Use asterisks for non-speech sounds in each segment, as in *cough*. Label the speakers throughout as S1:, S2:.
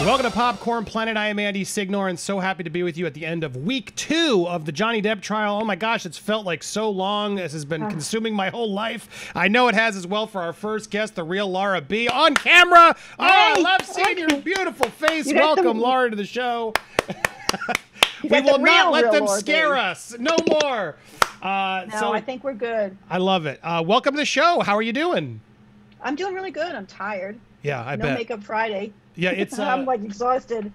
S1: Welcome to Popcorned Planet. I am Andy Signore, and so happy to be with you at the end of week two of the Johnny Depp trial. Oh my gosh, it's felt like so long. This has been consuming my whole life. I know it has as well for our first guest, the real Laura B. On camera. Oh, I love seeing your *laughs* beautiful face.
S2: You got the-
S1: Welcome, Laura, to the show. *laughs* we will not let them
S2: Laura
S1: scare us. No more. Uh,
S2: No,
S1: so
S2: I think we're good.
S1: I love it. Uh, welcome to the show. How are you doing?
S2: I'm doing really good. I'm tired.
S1: Yeah, I
S2: no
S1: bet.
S2: No makeup Friday.
S1: Yeah, *laughs* it's uh,
S2: I'm like exhausted.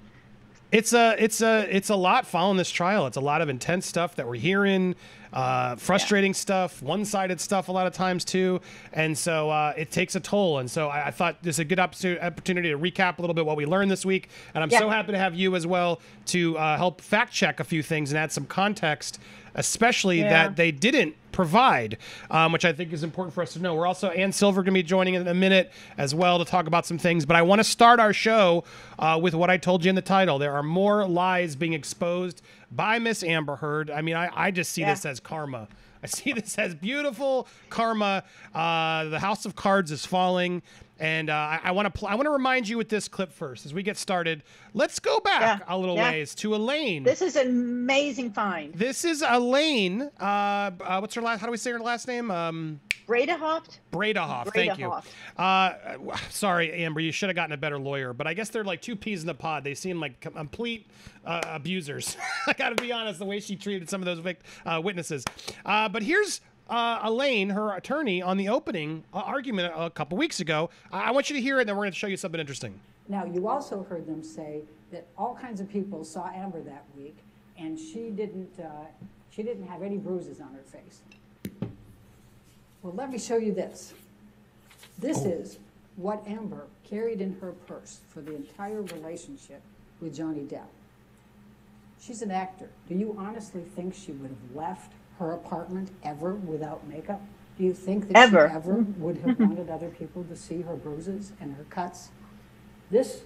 S1: It's a it's a it's a lot following this trial. It's a lot of intense stuff that we're hearing, uh, frustrating stuff, one-sided stuff a lot of times too, and so uh, it takes a toll. And so I, I thought this is a good opportunity to recap a little bit what we learned this week. And I'm
S2: Yeah.
S1: so happy to have you as well to uh, help fact check a few things and add some context, especially
S2: Yeah.
S1: that they didn't provide, um, which I think is important for us to know. We're also Ann Silver going to be joining in a minute as well to talk about some things. But I want to start our show uh, with what I told you in the title. There are more lies being exposed by Miss Amber Heard. I mean, I, I just see
S2: Yeah.
S1: this as karma. *laughs* I see this as beautiful karma. Uh, the House of Cards is falling. And uh, I- I want to pl- I want to remind you with this clip first as we get started. Let's go back
S2: Yeah,
S1: a little
S2: yeah.
S1: ways to Elaine.
S2: This is an amazing find.
S1: This is Elaine. Uh, uh, what's her last? How do we say her last name? Um,
S2: Breda Hoft.
S1: Bredehoft. Thank you.
S2: Bredehoft.
S1: Uh, sorry, Amber. You should have gotten a better lawyer. But I guess they're like two peas in the pod. They seem like complete uh, abusers. *laughs* I got to be honest. The way she treated some of those vic- uh, witnesses. Uh, but here's. Uh, Elaine, her attorney, on the opening uh, argument a couple weeks ago. I-, I want you to hear it, and then we're going to show you something interesting.
S3: Now, you also heard them say that all kinds of people saw Amber that week, and she didn't, uh, she didn't have any bruises on her face. Well, let me show you this. This is what Amber carried in her purse for the entire relationship with Johnny Depp. She's an actor. Do you honestly think she would have left her apartment ever without makeup? Do you think that
S2: Ever.
S3: she ever would have wanted other people to see her bruises and her cuts? This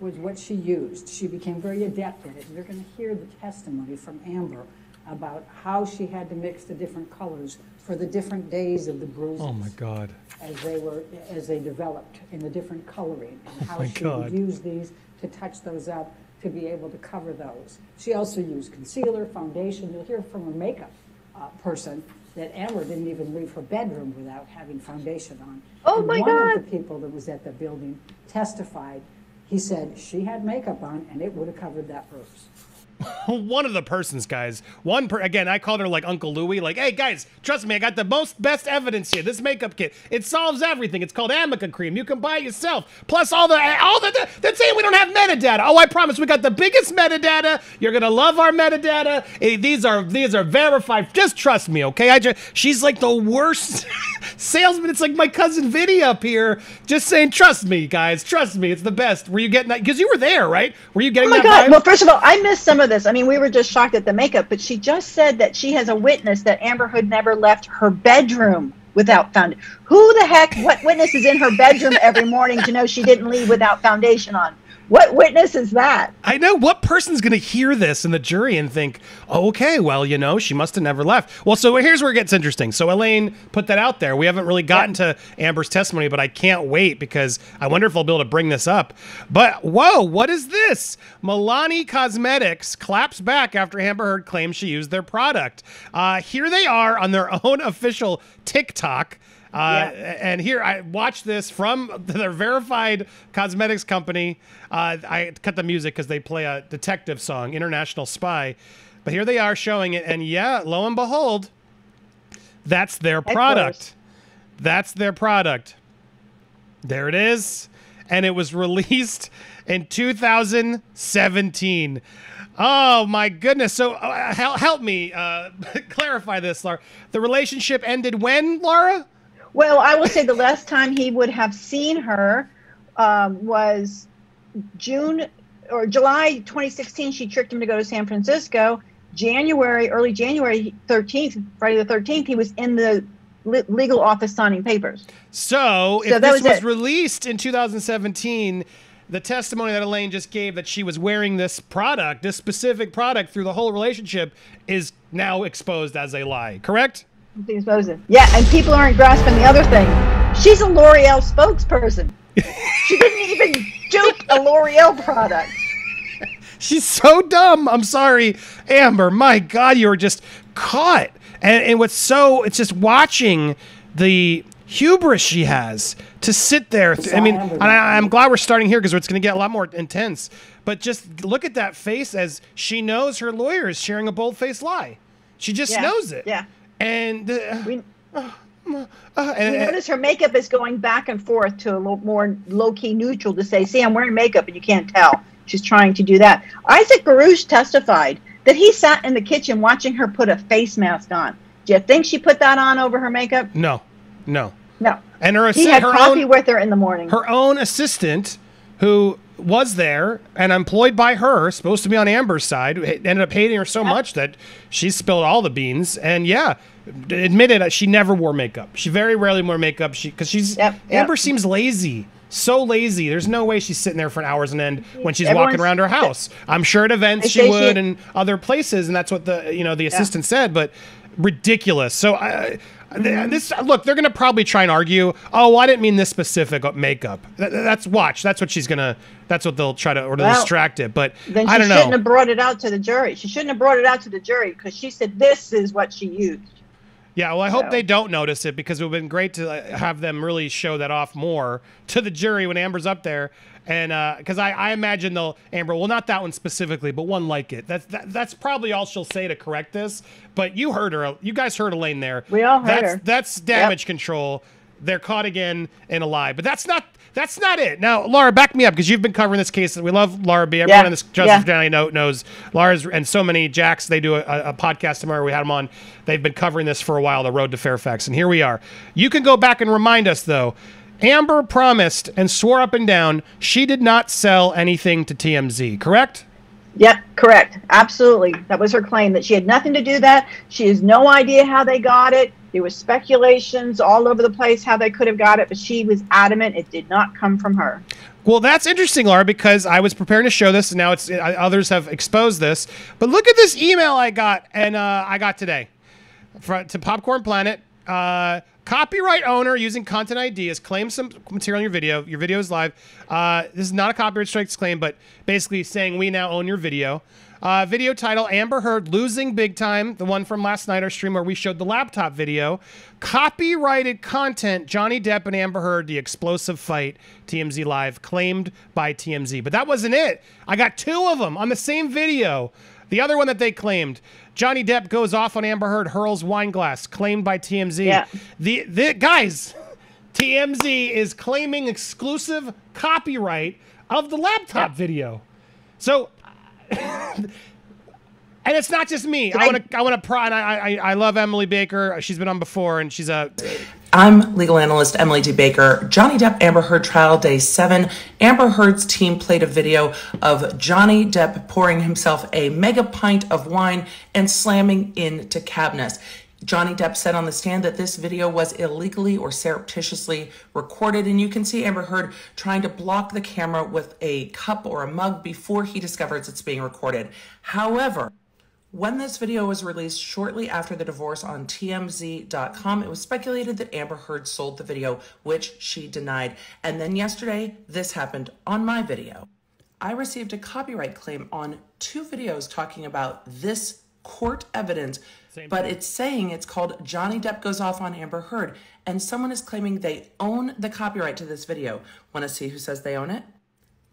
S3: was what she used. She became very adept at it. You're going to hear the testimony from Amber about how she had to mix the different colors for the different days of the bruises Oh my
S1: God.
S3: as they were as they developed in the different coloring and oh, how
S1: my
S3: she
S1: God.
S3: would use these to touch those up to be able to cover those. She also used concealer, foundation. You'll hear from her makeup uh, person that Amber didn't even leave her bedroom without having foundation on.
S2: Oh,
S3: And
S2: my
S3: one
S2: God.
S3: of the people that was at the building testified. He said she had makeup on and it would have covered that bruise. *laughs*
S1: one of the persons, guys. One per again, I called her like Uncle Louie. Like, hey guys, trust me, I got the most best evidence here. This makeup kit, it solves everything. It's called Arnica cream. You can buy it yourself. Plus all the all the, the they're saying we don't have metadata. Oh, I promise, we got the biggest metadata. You're gonna love our metadata. Eh, these are these are verified. Just trust me, okay? I just she's like the worst *laughs* salesman. It's like my cousin Vinny up here, just saying, trust me, guys, trust me. It's the best. Were you getting that? Because you were there, right? Were you getting
S2: Oh my? God.
S1: vibe?
S2: Well, first of all, I missed some of this. I mean, we were just shocked at the makeup, but she just said that she has a witness that Amber Heard never left her bedroom without foundation. Who the heck, what witness is in her bedroom every morning to know she didn't leave without foundation on? What witness is that?
S1: I know what person's going to hear this in the jury and think, oh, okay, well, you know, she must have never left. Well, so here's where it gets interesting. So Elaine put that out there. We haven't really gotten to Amber's testimony, but I can't wait because I wonder if I'll be able to bring this up. But whoa, what is this? Milani Cosmetics claps back after Amber Heard claims she used their product. Uh, here they are on their *laughs* own official TikTok. Uh, And here, I watched this from *laughs* their verified cosmetics company. Uh, I cut the music because they play a detective song, International Spy. But here they are showing it. And yeah, lo and behold, that's their product. That's their product. There it is. And it was *laughs* released in 2017. Oh my goodness. So uh, help, help me uh, *laughs* clarify this, Laura. The relationship ended when, Laura?
S2: Well, I will say the last time he would have seen her um, was June or July 2016. She tricked him to go to San Francisco. January, early January 13th, Friday the 13th, he was in the le- legal office signing papers.
S1: So, if
S2: So
S1: this
S2: was
S1: was released in 2017, the testimony that Elaine just gave that she was wearing this product, this specific product through the whole relationship, is now exposed as a lie, correct?
S2: Yeah, and people aren't grasping the other thing. She's a L'Oreal spokesperson. she didn't even dupe a L'Oreal product. *laughs*
S1: She's so dumb. I'm sorry, Amber. My God, you were just caught. And, and what's so, it's just watching the hubris she has to sit there. I mean, and I, I'm glad we're starting here because it's going to get a lot more intense. But just look at that face as she knows her lawyer is sharing a bold faced lie. She just
S2: Yeah,
S1: knows it.
S2: yeah.
S1: And, uh,
S2: We,
S1: uh,
S2: we
S1: and,
S2: notice her makeup is going back and forth to a little more low key neutral to say, see, I'm wearing makeup and you can't tell. She's trying to do that. Isaac Baruch testified that he sat in the kitchen watching her put a face mask on. Do you think she put that on over her makeup?
S1: no, no.
S2: No.
S1: And her,
S2: He had
S1: her
S2: coffee
S1: own,
S2: with her in the morning.
S1: her own assistant who was there and employed by her supposed to be on amber's side ended up hating her so much that she spilled all the beans. And yeah admitted that she never wore makeup. She very rarely wore makeup. She because she's
S2: Yep, yep.
S1: amber seems lazy so lazy. There's no way she's sitting there for an hours on end when she's
S2: Everyone's-
S1: walking around her house. I'm sure at events she
S2: say she-
S1: would and other places and that's what the you know the assistant said but ridiculous. So i This look they're gonna probably try and argue oh well, i didn't mean this specific makeup. Th- that's watch. That's what she's gonna that's what they'll try to or to
S2: Well,
S1: distract it. But
S2: then she
S1: i don't
S2: shouldn't
S1: know
S2: have brought it out to the jury. She shouldn't have brought it out to the jury because she said this is what she used.
S1: yeah well i hope
S2: So-
S1: they don't notice it because it would have been great to uh, have them really show that off more to the jury when amber's up there and uh, because I, I imagine they'll amber well not that one specifically but one like it. That's that, that's probably all she'll say to correct this but you heard her you guys heard elaine there.
S2: We all heard
S1: that's
S2: her.
S1: that's damage control. They're caught again in a lie but that's not that's not it. Now laura back me up because you've been covering this case we love laura b. Everyone
S2: Yeah,
S1: in this justice
S2: yeah.
S1: Know, knows. Laura's and so many jacks they do a, a podcast tomorrow we had them on. They've been covering this for a while the road to fairfax and here we are. You can go back and remind us though amber promised and swore up and down she did not sell anything to tmz correct
S2: Yep, correct. Absolutely. That was her claim that she had nothing to do that. She has no idea how they got it. There was speculations all over the place how they could have got it, but she was adamant it did not come from her.
S1: Well, that's interesting, Laura, because I was preparing to show this, and now it's others have exposed this. But look at this email I got, and uh, I got today for, to Popcorned Planet. Uh, copyright owner using Content ID has claimed some material in your video. Your video is live. Uh, this is not a copyright strikes claim, but basically saying we now own your video. Uh, video title Amber Heard losing big time, the one from last night, our stream where we showed the laptop video. Copyrighted content Johnny Depp and Amber Heard, the explosive fight, TMZ Live, claimed by TMZ. But that wasn't it. I got two of them on the same video. The other one that they claimed Johnny Depp goes off on Amber Heard, hurls wine glass, claimed by TMZ.
S2: Yeah.
S1: The, the guys, TMZ is claiming exclusive copyright of the laptop video. So *laughs* and it's not just me. I
S2: I-
S1: want to. I want to. Pro- and I, I. I love Emily Baker. She's been on before, and she's a.
S4: I'm legal analyst Emily D. Baker. Johnny Depp Amber Heard trial day seven. Amber Heard's team played a video of Johnny Depp pouring himself a mega pint of wine and slamming into cabinets. Johnny Depp said on the stand that this video was illegally or surreptitiously recorded, and you can see Amber Heard trying to block the camera with a cup or a mug before he discovers it's being recorded. However, when this video was released shortly after the divorce on TMZ.com, it was speculated that Amber Heard sold the video, which she denied. And then yesterday, this happened on my video. I received a copyright claim on two videos talking about this court evidence, but it's saying it's called Johnny Depp Goes Off on Amber Heard, and someone is claiming they own the copyright to this video. Want to see who says they own it?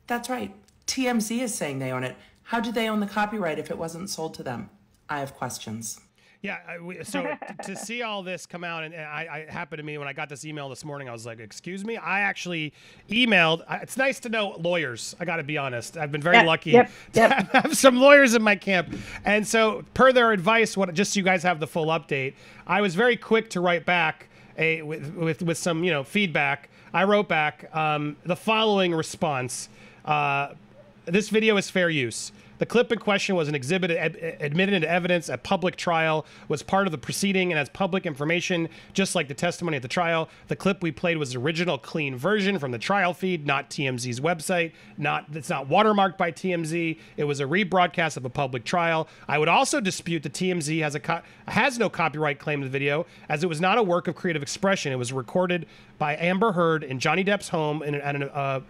S4: That's right. TMZ is saying they own it. How do they own the copyright if it wasn't sold to them? I have questions.
S1: Yeah. So *laughs* to see all this come out, and, and I, I happened to me when I got this email this morning. I was like, "Excuse me." I actually emailed. It's nice to know lawyers. I got to be honest. I've been very
S2: Yep,
S1: lucky
S2: yep, *laughs*
S1: to
S2: yep.
S1: have some lawyers in my camp, and so per their advice, what just so you guys have the full update, I was very quick to write back a with with, with some you know feedback. I wrote back um, the following response. Uh, this video is fair use. The clip in question was an exhibit ad- admitted into evidence at public trial, was part of the proceeding, and has public information, just like the testimony at the trial. The clip we played was the original clean version from the trial feed, not TMZ's website. Not it's not watermarked by TMZ. It was a rebroadcast of a public trial. I would also dispute that TMZ has a co- has no copyright claim to the video, as it was not a work of creative expression. It was recorded by Amber Heard in Johnny Depp's home in at an uh,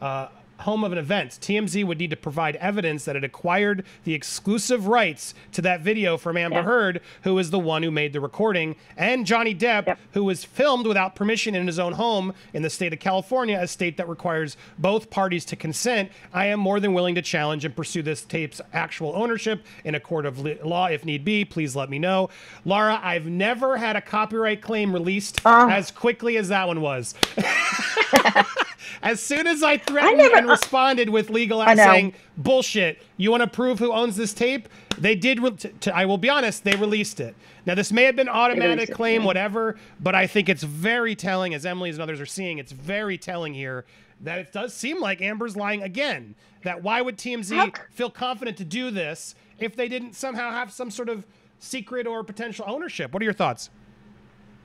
S1: uh, home of an event. TMZ would need to provide evidence that it acquired the exclusive rights to that video from Amber
S2: Yeah.
S1: Heard, who is the one who made the recording, and Johnny Depp, who was filmed without permission in his own home in the state of California, a state that requires both parties to consent. I am more than willing to challenge and pursue this tape's actual ownership in a court of law if need be. Please let me know. Laura, I've never had a copyright claim released
S2: Ah.
S1: as quickly as that one was. *laughs* As soon as I threatened
S2: never-
S1: and responded with legal
S2: I
S1: act saying, bullshit, you want to prove who owns this tape? They did, re- t- t- I will be honest, they released it. Now, this may have been automatic
S2: it,
S1: claim,
S2: yeah.
S1: whatever, but I think it's very telling, as Emily's and others are seeing, it's very telling here that it does seem like Amber's lying again. That why would TMZ
S2: How
S1: feel confident to do this if they didn't somehow have some sort of secret or potential ownership? What are your thoughts?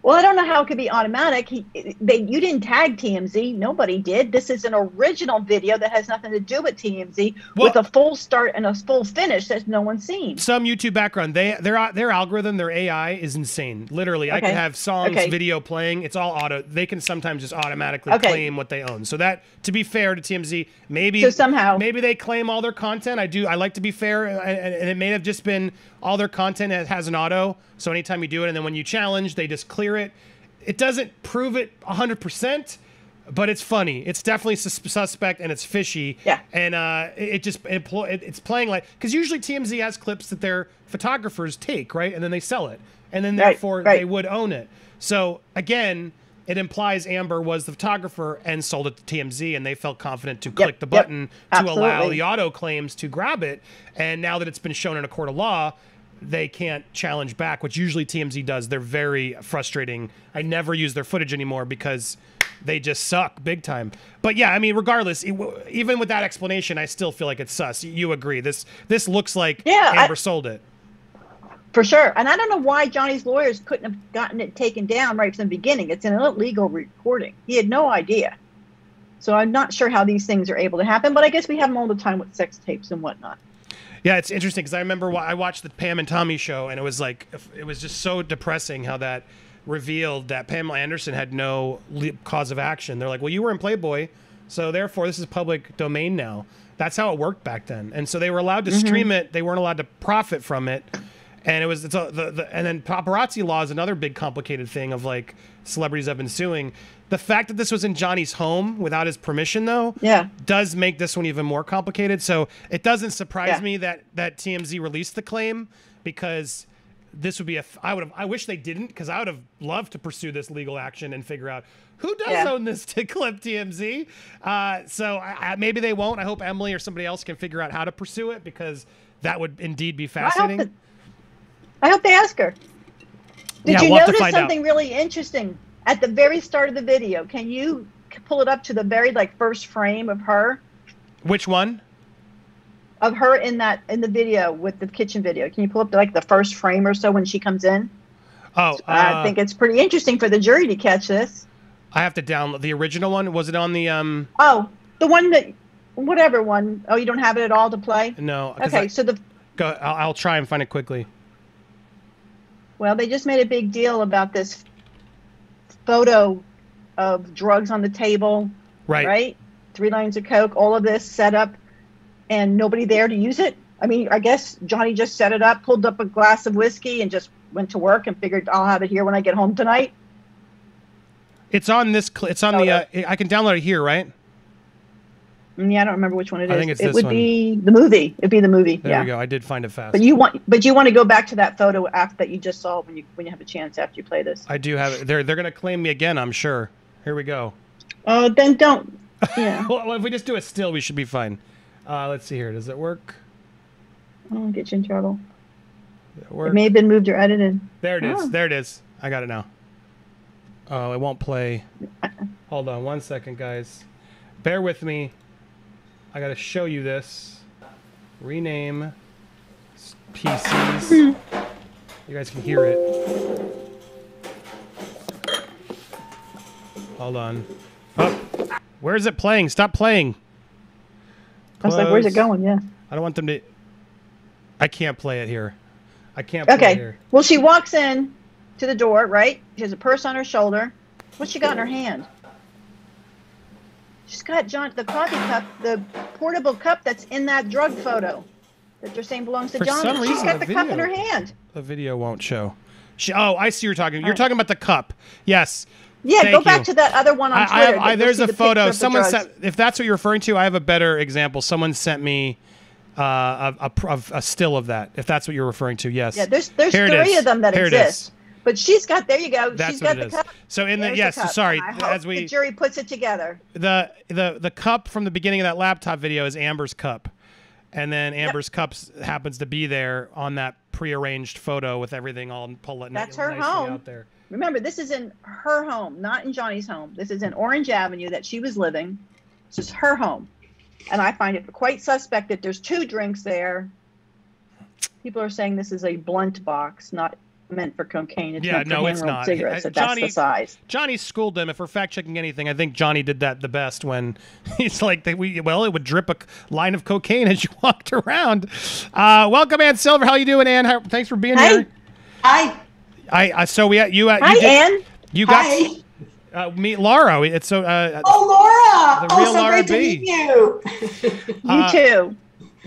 S2: Well, I don't know how it could be automatic. He, they, you didn't tag TMZ. Nobody did. This is an original video that has nothing to do with TMZ, with a full start and a full finish that no one's seen.
S1: some YouTube background. They their their algorithm, their AI is insane. Literally, I can have songs,
S2: Okay.
S1: video playing. It's all auto. They can sometimes just automatically
S2: Okay.
S1: claim what they own. So that, to be fair to TMZ, maybe
S2: So somehow-
S1: maybe they claim all their content. I do. I like to be fair, and and it may have just been all their content has- has an auto. So anytime you do it, and then when you challenge, they just clear it. It doesn't prove it 100 percent. But it's funny. It's definitely sus- suspect and it's fishy.
S2: Yeah.
S1: And uh, it, it just it, pl- it, it's playing like because usually TMZ has clips that their photographers take right, and then they sell it, and then
S2: Right,
S1: therefore
S2: right.
S1: they would own it. So again, it implies Amber was the photographer and sold it to TMZ, and they felt confident to click the
S2: yep,
S1: button to allow the auto claims to grab it. And now that it's been shown in a court of law, they can't challenge back, which usually TMZ does. They're very frustrating. I never use their footage anymore because they just suck big time. But yeah, I mean, regardless, even with that explanation, I still feel like it's sus. You agree? This this looks like
S2: Yeah, I-
S1: Amber sold it.
S2: For sure. And I don't know why Johnny's lawyers couldn't have gotten it taken down right from the beginning. It's an illegal recording. He had no idea. So I'm not sure how these things are able to happen, but I guess we have them all the time with sex tapes and whatnot.
S1: Yeah, it's interesting because I remember I watched the Pam and Tommy show, and it was like it was just so depressing how that revealed that Pamela Anderson had no cause of action. They're like, "Well, you were in Playboy, so therefore this is public domain now." That's how it worked back then, and so they were allowed to mm-hmm. stream it. They weren't allowed to profit from it, and it was it's a, the, the and then paparazzi law is another big complicated thing of like celebrities have been suing. The fact that this was in Johnny's home without his permission, though,
S2: Yeah.
S1: does make this one even more complicated. So it doesn't surprise
S2: Yeah.
S1: me that that TMZ released the claim because this would be a. I would have. I wish they didn't because I would have loved to pursue this legal action and figure out who does
S2: Yeah.
S1: own this *laughs* to clip TMZ. Uh, so I, I, maybe they won't. I hope Emily or somebody else can figure out how to pursue it because that would indeed be
S2: I hope,
S1: fascinating.
S2: that, I hope they ask her. Did
S1: Yeah,
S2: you
S1: we'll
S2: notice
S1: find out.
S2: something really interesting at the very start of the video? Can you pull it up to the very like first frame of her
S1: Which one?
S2: of her in that in the video with the kitchen video? Can you pull up like the first frame or so when she comes in?
S1: Oh, uh,
S2: I think it's pretty interesting for the jury to catch this.
S1: I have to download the original one. Was it on the um?
S2: Oh, the one that, whatever one. Oh, you don't have it at all to play.
S1: No.
S2: Okay,
S1: I-
S2: so the
S1: go, I'll, I'll try and find it quickly.
S2: Well, they just made a big deal about this photo of drugs on the table,
S1: Right.
S2: right? Three lines of coke, all of this set up, and nobody there to use it. I mean, I guess Johnny just set it up, pulled up a glass of whiskey, and just went to work and figured I'll have it here when I get home tonight.
S1: It's on this. Cl- it's on
S2: Oh,
S1: the. Uh, I can download it here, right?
S2: Yeah, I don't remember which one it is.
S1: I think it's
S2: it would
S1: one.
S2: be the movie. It'd be the movie.
S1: There
S2: yeah.
S1: we go. I did find it fast.
S2: But you want, but you want to go back to that photo after that you just saw when you when you have a chance after you play this.
S1: I do have it. They're they're gonna claim me again. I'm sure. Here we go.
S2: Oh, then don't. *laughs* Yeah,
S1: Well, if we just do it still, we should be fine. Uh, let's see here. Does it work?
S2: I'll get you in trouble.
S1: It
S2: It may have been moved or edited.
S1: There it is.
S2: Oh.
S1: There it is. I got it now. Oh, it won't play. Hold on one second, guys. Bear with me. I got to show you this. rename PCs. you guys can hear it. Hold on. Oh, where's it playing? Stop playing.
S2: I was like, where's it going? Yeah.
S1: I don't want them to. I can't play it here. I can't play it
S2: Okay. Well, she walks in to the door, right? She has a purse on her shoulder. What's she got in her hand? She's got John the coffee cup, the portable cup that's in that drug photo that they're saying belongs to
S1: For
S2: Johnny.
S1: some
S2: She's
S1: reason,
S2: got
S1: the
S2: the cup in her hand.
S1: The video won't show. She, oh, I see. You're talking. You're talking about the cup. Yes.
S2: Yeah,
S1: Thank
S2: go back
S1: you.
S2: to that other one on
S1: I,
S2: Twitter.
S1: I, I, there's a
S2: the
S1: photo.
S2: the
S1: Someone sent. If that's what you're referring to, I have a better example. Someone sent me uh, a, a, a still of that. If that's what you're referring to, yes.
S2: Yeah, there's there's
S1: Here
S2: three of them that
S1: Here
S2: exist. But she's got there you go.
S1: That's
S2: she's
S1: what
S2: got
S1: it
S2: the
S1: is.
S2: cup.
S1: So in the yes,
S2: cup.
S1: sorry, as we
S2: the jury puts it together.
S1: the the the cup from the beginning of that laptop video is Amber's cup, and then Amber's cups happens to be there on that prearranged photo with everything all pulled
S2: That's her home.
S1: out there.
S2: Remember, this is in her home, not in Johnny's home. This is in Orange Avenue that she was living. This is her home. And I find it quite suspect that there's two drinks there. People are saying this is a blunt box, not meant for cocaine. It's
S1: Yeah, no, it's not.
S2: cigarettes.
S1: Uh,
S2: so that's the size.
S1: Johnny schooled them. If we're fact checking anything, I think Johnny did that the best when *laughs* he's like, they, we, well, it would drip a line of cocaine as you *laughs* walked around. Uh, welcome, Ann Silver. How you doing, Ann? How, thanks for being
S2: Hey.
S1: here.
S5: Hi.
S1: I, I so we you uh,
S2: Hi,
S1: you, did-
S2: Ann.
S1: you got
S5: Hi.
S1: uh, meet Laura. It's so uh,
S5: Oh, Laura.
S1: The
S5: oh, so
S1: Laura
S5: great
S1: B.
S5: to meet you.
S2: You
S1: Uh,
S2: too.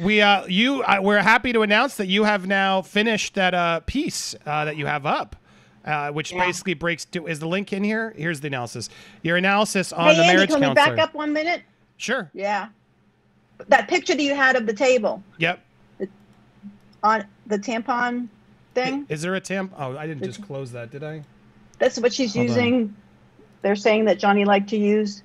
S1: We uh you uh, we're happy to announce that you have now finished that uh piece uh, that you have up. Uh, which
S5: Yeah.
S1: basically breaks do, is the link in here here's the analysis your analysis on
S2: Hey,
S1: the
S2: Andy,
S1: marriage
S2: can we back up one minute?
S1: sure
S2: Yeah. That picture that you had of the table
S1: yep
S2: on the tampon thing,
S1: Is there a tamp? Oh, I didn't just close that, did I?
S2: that's what she's
S1: Hold on.
S2: using. They're saying that Johnny liked to use.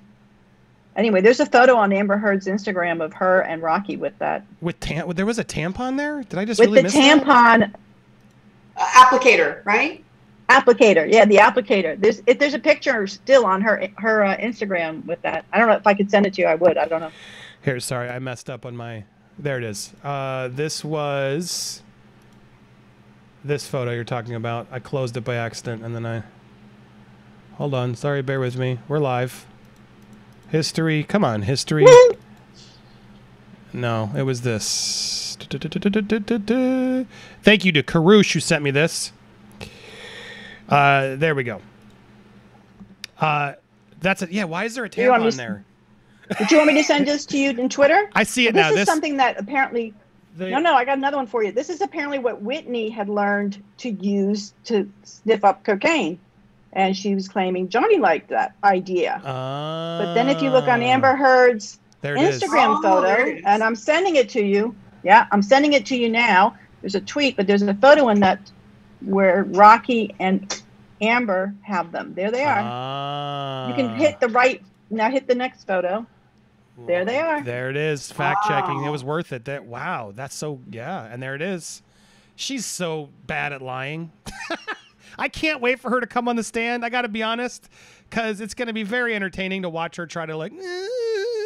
S2: Anyway, there's a photo on Amber Heard's Instagram of her and Rocky with that.
S1: With tam, there was a tampon there. Did I just
S2: With
S1: really
S2: the
S1: miss that?
S2: tampon
S5: Uh, applicator, right?
S2: applicator. Yeah, the applicator. There's if there's a picture still on her her uh, Instagram with that. I don't know if I could send it to you. I would. I don't know.
S1: Here, sorry, I messed up on my. There it is. Uh, this was this photo you're talking about. I closed it by accident, and then I. Hold on, sorry, bear with me. We're live. History, come on, history. No, it was this. Thank you to Karush who sent me this. Uh, there we go. Uh, that's it. Yeah, why is there a
S2: You want me
S1: tampon
S2: to-
S1: there?
S2: Did you want me to send this to you in Twitter? *laughs*
S1: I see it
S2: Well,
S1: now.
S2: this is
S1: This
S2: something that apparently
S1: the-
S2: No, no, I got another one for you. This is apparently what Whitney had learned to use to sniff up cocaine. And she was claiming Johnny liked that idea. But then if you look on
S1: Ah,
S2: Amber Heard's
S1: there it is.
S2: Instagram
S5: Oh,
S2: photo,
S5: there it is.
S2: and I'm sending it to you. Yeah, I'm sending it to you now. There's a tweet, but there's a photo in that where Rocky and Amber have them. There they are.
S1: Ah.
S2: you can hit the right, now hit the next photo. There they are.
S1: There it is. Fact checking. It was worth it. That wow. That's so yeah. And there it is. She's so bad at lying. *laughs* I can't wait for her to come on the stand. I got to be honest, because it's going to be very entertaining to watch her try to like eh,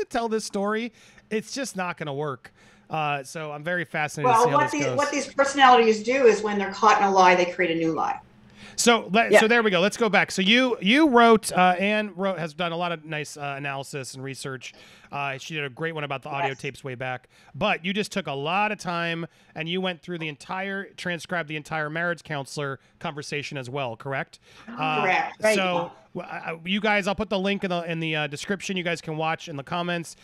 S1: tell this story. It's just not going to work. Uh, so I'm very fascinated to
S5: Well, what
S1: this
S5: these
S1: goes.
S5: what these personalities do is when they're caught in a lie, they create a new lie.
S1: So let,
S2: Yeah.
S1: so there we go. Let's go back. So you you wrote uh, Ann wrote has done a lot of nice uh, analysis and research. Uh, she did a great one about the audio
S5: Yes.
S1: tapes way back. But you just took a lot of time and you went through the entire transcribed the entire marriage counselor conversation as well. Correct? Uh,
S5: Correct.
S2: Right.
S1: So I- you guys, I'll put the link in the in the uh, description. You guys can watch in the comments.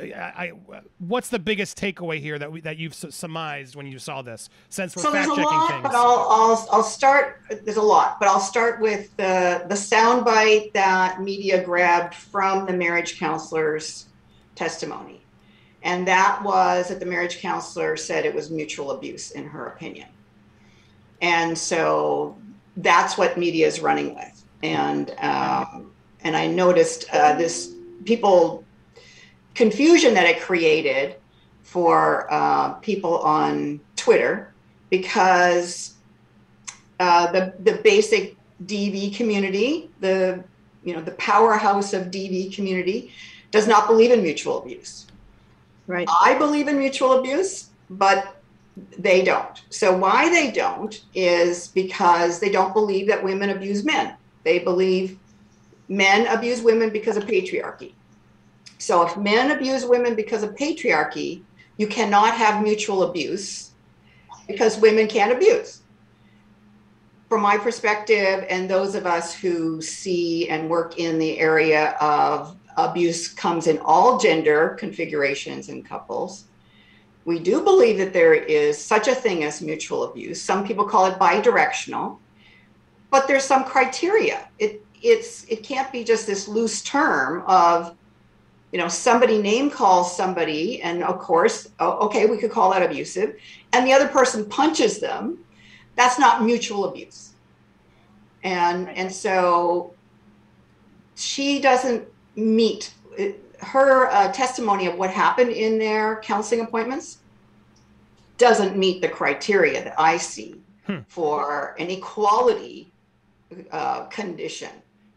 S1: I, I, what's the biggest takeaway here that we, that you've su- surmised when you saw this? Since we're
S5: So
S1: fact checking
S5: lot,
S1: things.
S5: but I'll, I'll I'll start. There's a lot, but I'll start with the the soundbite that media grabbed from the marriage counselor's testimony, and that was that the marriage counselor said it was mutual abuse in her opinion, and so that's what media is running with, and um, and I noticed uh, this people confusion that it created for uh, people on Twitter because uh, the the basic DV community, the you know the powerhouse of DV community, does not believe in mutual abuse.
S2: Right.
S5: I believe in mutual abuse, but they don't. So why they don't is because they don't believe that women abuse men. They believe men abuse women because of patriarchy. So if men abuse women because of patriarchy, you cannot have mutual abuse because women can't abuse. From my perspective, and those of us who see and work in the area of abuse comes in all gender configurations and couples. We do believe that there is such a thing as mutual abuse. Some people call it bidirectional, but there's some criteria. It it's it can't be just this loose term of you know somebody name calls somebody and of course okay we could call that abusive and the other person punches them that's not mutual abuse and and so she doesn't meet her uh, testimony of what happened in their counseling appointments doesn't meet the criteria that i see hmm. for an equality uh, condition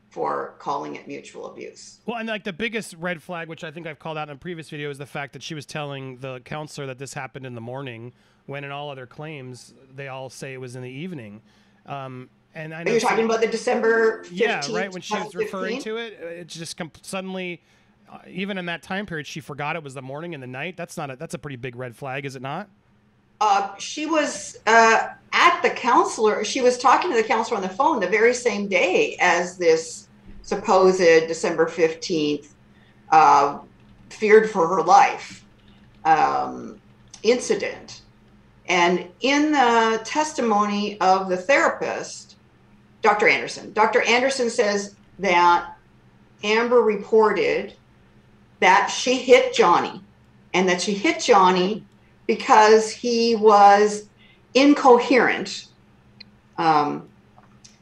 S5: for calling it mutual abuse.
S1: Well, and like the biggest red flag, which I think I've called out in a previous video, is the fact that she was telling the counselor that this happened in the morning, when in all other claims they all say it was in the evening. Um, and I
S5: know you're talking about the December 15th,
S1: yeah, right when she was referring to it, it's just suddenly, uh, even in that time period, she forgot it was the morning and the night. That's not a that's a pretty big red flag, is it not?
S5: Uh, she was uh, at the counselor. She was talking to the counselor on the phone the very same day as this supposed December 15th, uh, feared for her life um, incident. And in the testimony of the therapist, Dr. Anderson, Dr. Anderson says that Amber reported that she hit Johnny and that she hit Johnny because he was incoherent um,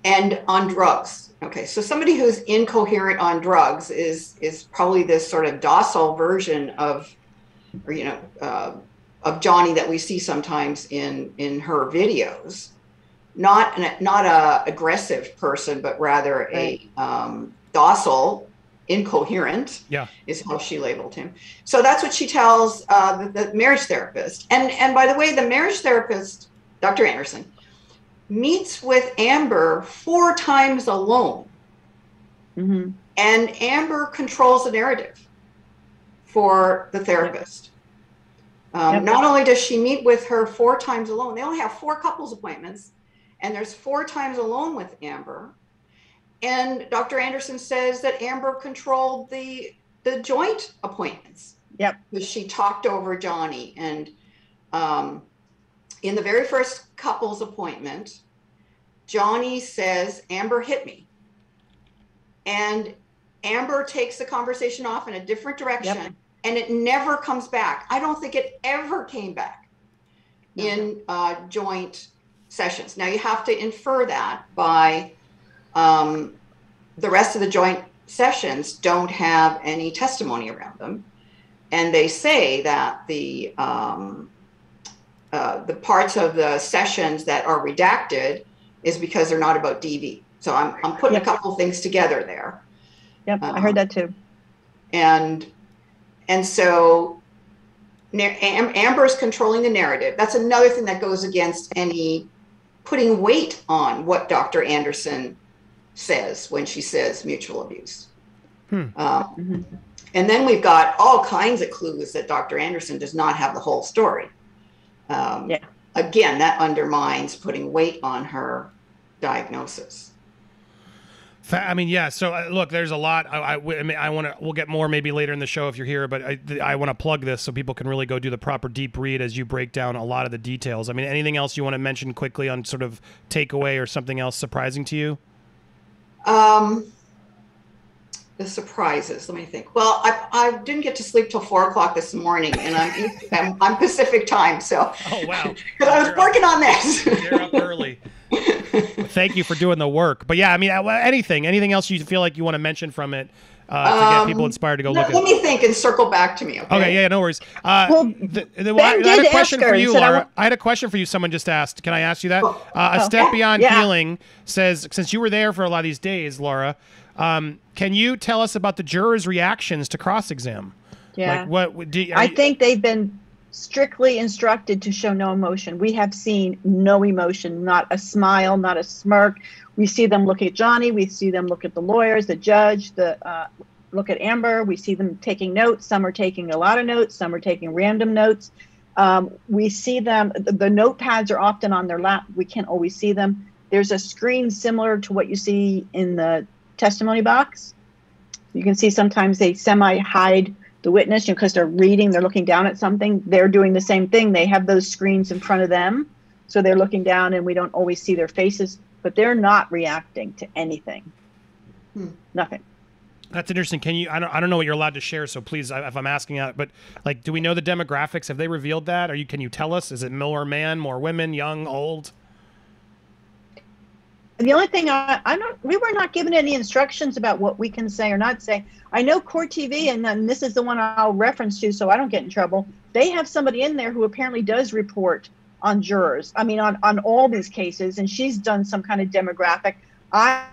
S5: and on drugs. Okay, so somebody who's incoherent on drugs is is probably this sort of docile version of, or you know, uh, of Johnny that we see sometimes in in her videos. Not an, not a aggressive person, but rather a um, docile, incoherent.
S1: Yeah,
S5: is how she labeled him. So that's what she tells uh, the, the marriage therapist. And and by the way, the marriage therapist, Dr. Anderson, meets with Amber four times alone. Mm-hmm. And Amber controls the narrative for the therapist. Um, yep. Not only does she meet with her four times alone, they only have four couples appointments, and there's four times alone with Amber. And Dr. Anderson says that Amber controlled the the joint appointments.
S2: Yep.
S5: Because she talked over Johnny. And um, in the very first couples appointment, Johnny says, Amber hit me. And Amber takes the conversation off in a different direction yep. and it never comes back. I don't think it ever came back no. in uh, joint sessions. Now you have to infer that by um, the rest of the joint sessions don't have any testimony around them. And they say that the um, uh, the parts of the sessions that are redacted is because they're not about DV. So I'm, I'm putting yep. a couple things together there.
S2: Yep, um, I heard that too.
S5: And and so Am- Amber is controlling the narrative. That's another thing that goes against any putting weight on what Dr. Anderson says when she says mutual abuse. Hmm. Um, mm-hmm. And then we've got all kinds of clues that Dr. Anderson does not have the whole story. Um, yeah. Again, that undermines putting weight on her diagnosis.
S1: I mean, yeah. So uh, look, there's a lot. I, I, I, mean, I want to. We'll get more maybe later in the show if you're here, but I, I want to plug this so people can really go do the proper deep read as you break down a lot of the details. I mean, anything else you want to mention quickly on sort of takeaway or something else surprising to you?
S5: Um, the surprises. Let me think. Well, I, I didn't get to sleep till four o'clock this morning, and I'm I'm, I'm Pacific time, so
S1: oh wow, *laughs*
S5: because I was working on this.
S1: You're up early. *laughs* Thank you for doing the work. But yeah, I mean, uh, anything, anything else you feel like you want to mention from it uh, to um, get people inspired to go
S5: no,
S1: look
S5: let at Let me think and circle back to me. Okay.
S1: Okay. Yeah. No worries. Uh, well, the, the, well, I, I, had a question for you, Laura. I, I, had a question for you. Someone just asked. Can I ask you that? Oh, uh, a oh, step yeah, beyond yeah. healing says, since you were there for a lot of these days, Laura, um, can you tell us about the jurors' reactions to cross exam?
S2: Yeah.
S1: Like what? Do,
S2: I think they've been strictly instructed to show no emotion. We have seen no emotion, not a smile, not a smirk. We see them look at Johnny. We see them look at the lawyers, the judge, the uh, look at Amber. We see them taking notes. Some are taking a lot of notes. Some are taking random notes. Um, we see them. The, the notepads are often on their lap. We can't always see them. There's a screen similar to what you see in the testimony box. You can see sometimes they semi hide the witness, you know, because they're reading, they're looking down at something. They're doing the same thing. They have those screens in front of them, so they're looking down, and we don't always see their faces, but they're not reacting to anything. Hmm. Nothing.
S1: That's interesting. Can you? I don't. I don't know what you're allowed to share. So please, if I'm asking out, but like, do we know the demographics? Have they revealed that? Are you? Can you tell us? Is it more man, more women, young, old?
S2: The only thing I, I don't, we were not given any instructions about what we can say or not say. I know Court TV, and this is the one I'll reference to, so I don't get in trouble. They have somebody in there who apparently does report on jurors. I mean, on on all these cases, and she's done some kind of demographic. I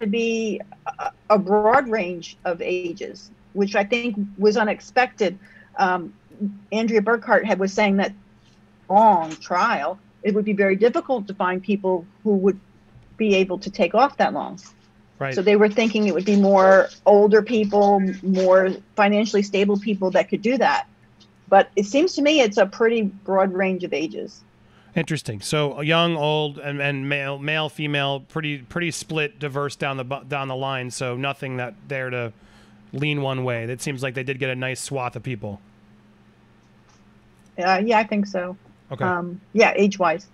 S2: to be a, a broad range of ages, which I think was unexpected. Um, Andrea Burkhart had was saying that long trial, it would be very difficult to find people who would be able to take off that long.
S1: Right.
S2: So they were thinking it would be more older people, more financially stable people that could do that. But it seems to me it's a pretty broad range of ages.
S1: Interesting. So young, old, and, and male, male, female, pretty pretty split, diverse down the down the line. So nothing that there to lean one way. It seems like they did get a nice swath of people.
S2: Uh, yeah, I think so.
S1: Okay.
S2: Um, yeah, age wise.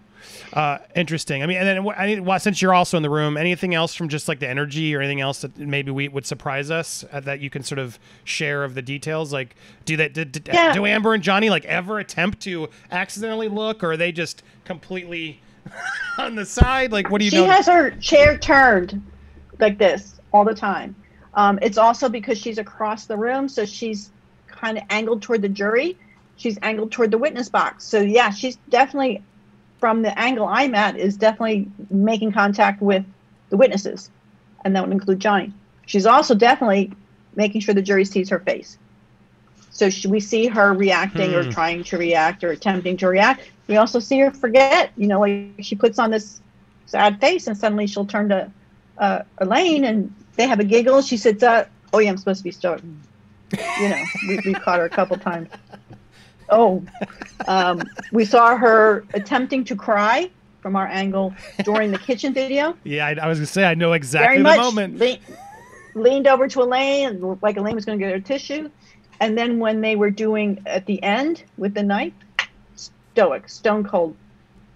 S1: Uh, interesting. I mean, and then I mean, well, since you're also in the room, anything else from just like the energy or anything else that maybe we would surprise us uh, that you can sort of share of the details? Like, do that? Did, yeah. Do Amber and Johnny like ever attempt to accidentally look, or are they just completely *laughs* on the side? Like, what do you?
S2: She has her chair turned like this all the time. Um, it's also because she's across the room, so she's kind of angled toward the jury. She's angled toward the witness box. So yeah, she's definitely from the angle I'm at is definitely making contact with the witnesses, and that would include Johnny. She's also definitely making sure the jury sees her face. So she, we see her reacting hmm. or trying to react or attempting to react. We also see her forget. You know, like she puts on this sad face, and suddenly she'll turn to uh, Elaine, and they have a giggle. She sits up. Oh yeah, I'm supposed to be starting. You know, we, we caught her a couple times. Oh, um, we saw her attempting to cry from our angle during the kitchen video.
S1: Yeah, I, I was gonna say I know exactly Very the moment.
S2: Le- leaned over to Elaine, like Elaine was gonna get her tissue, and then when they were doing at the end with the knife, stoic, stone cold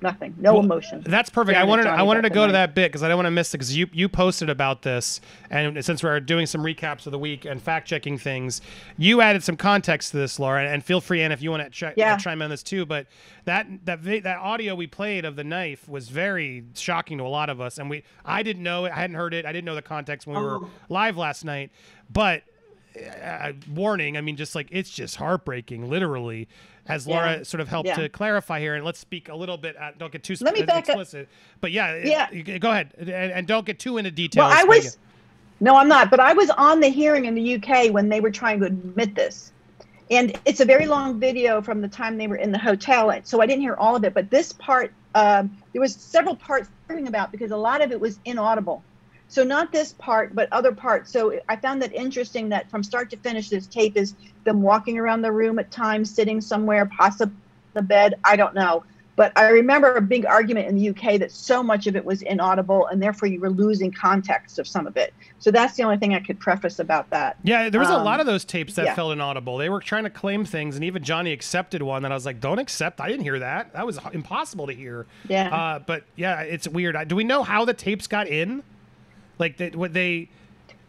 S2: nothing, no well, emotion.
S1: That's perfect. I wanted I wanted to go to that bit because I don't want to miss it because you you posted about this, and since we're doing some recaps of the week and fact checking things, you added some context to this, Laura. And feel free, and if you want to ch- yeah. chime in on this too. But that that that audio we played of the knife was very shocking to a lot of us, and we I didn't know it, I hadn't heard it, I didn't know the context when we oh. were live last night, but. Uh, warning i mean just like it's just heartbreaking literally as Laura yeah. sort of helped yeah. to clarify here. And let's speak a little bit. Uh, don't get too Let me back explicit, up. but yeah, yeah. Go ahead and, and, don't get too into details.
S2: Well, I was. No, I'm not. But I was on the hearing in the UK when they were trying to admit this. And it's a very long video from the time they were in the hotel. So I didn't hear all of it. But this part, um, there was several parts hearing about because a lot of it was inaudible. So not this part, but other parts. So I found that interesting that from start to finish, this tape is them walking around the room at times, sitting somewhere, possibly the bed. I don't know. But I remember a big argument in the UK that so much of it was inaudible, and therefore you were losing context of some of it. So that's the only thing I could preface about that.
S1: Yeah, there was um, a lot of those tapes that yeah. felt inaudible. They were trying to claim things, and even Johnny accepted one that I was like, "Don't accept. I didn't hear that. That was impossible to hear."
S2: Yeah.
S1: Uh, but yeah, it's weird. Do we know how the tapes got in? Like that, what they,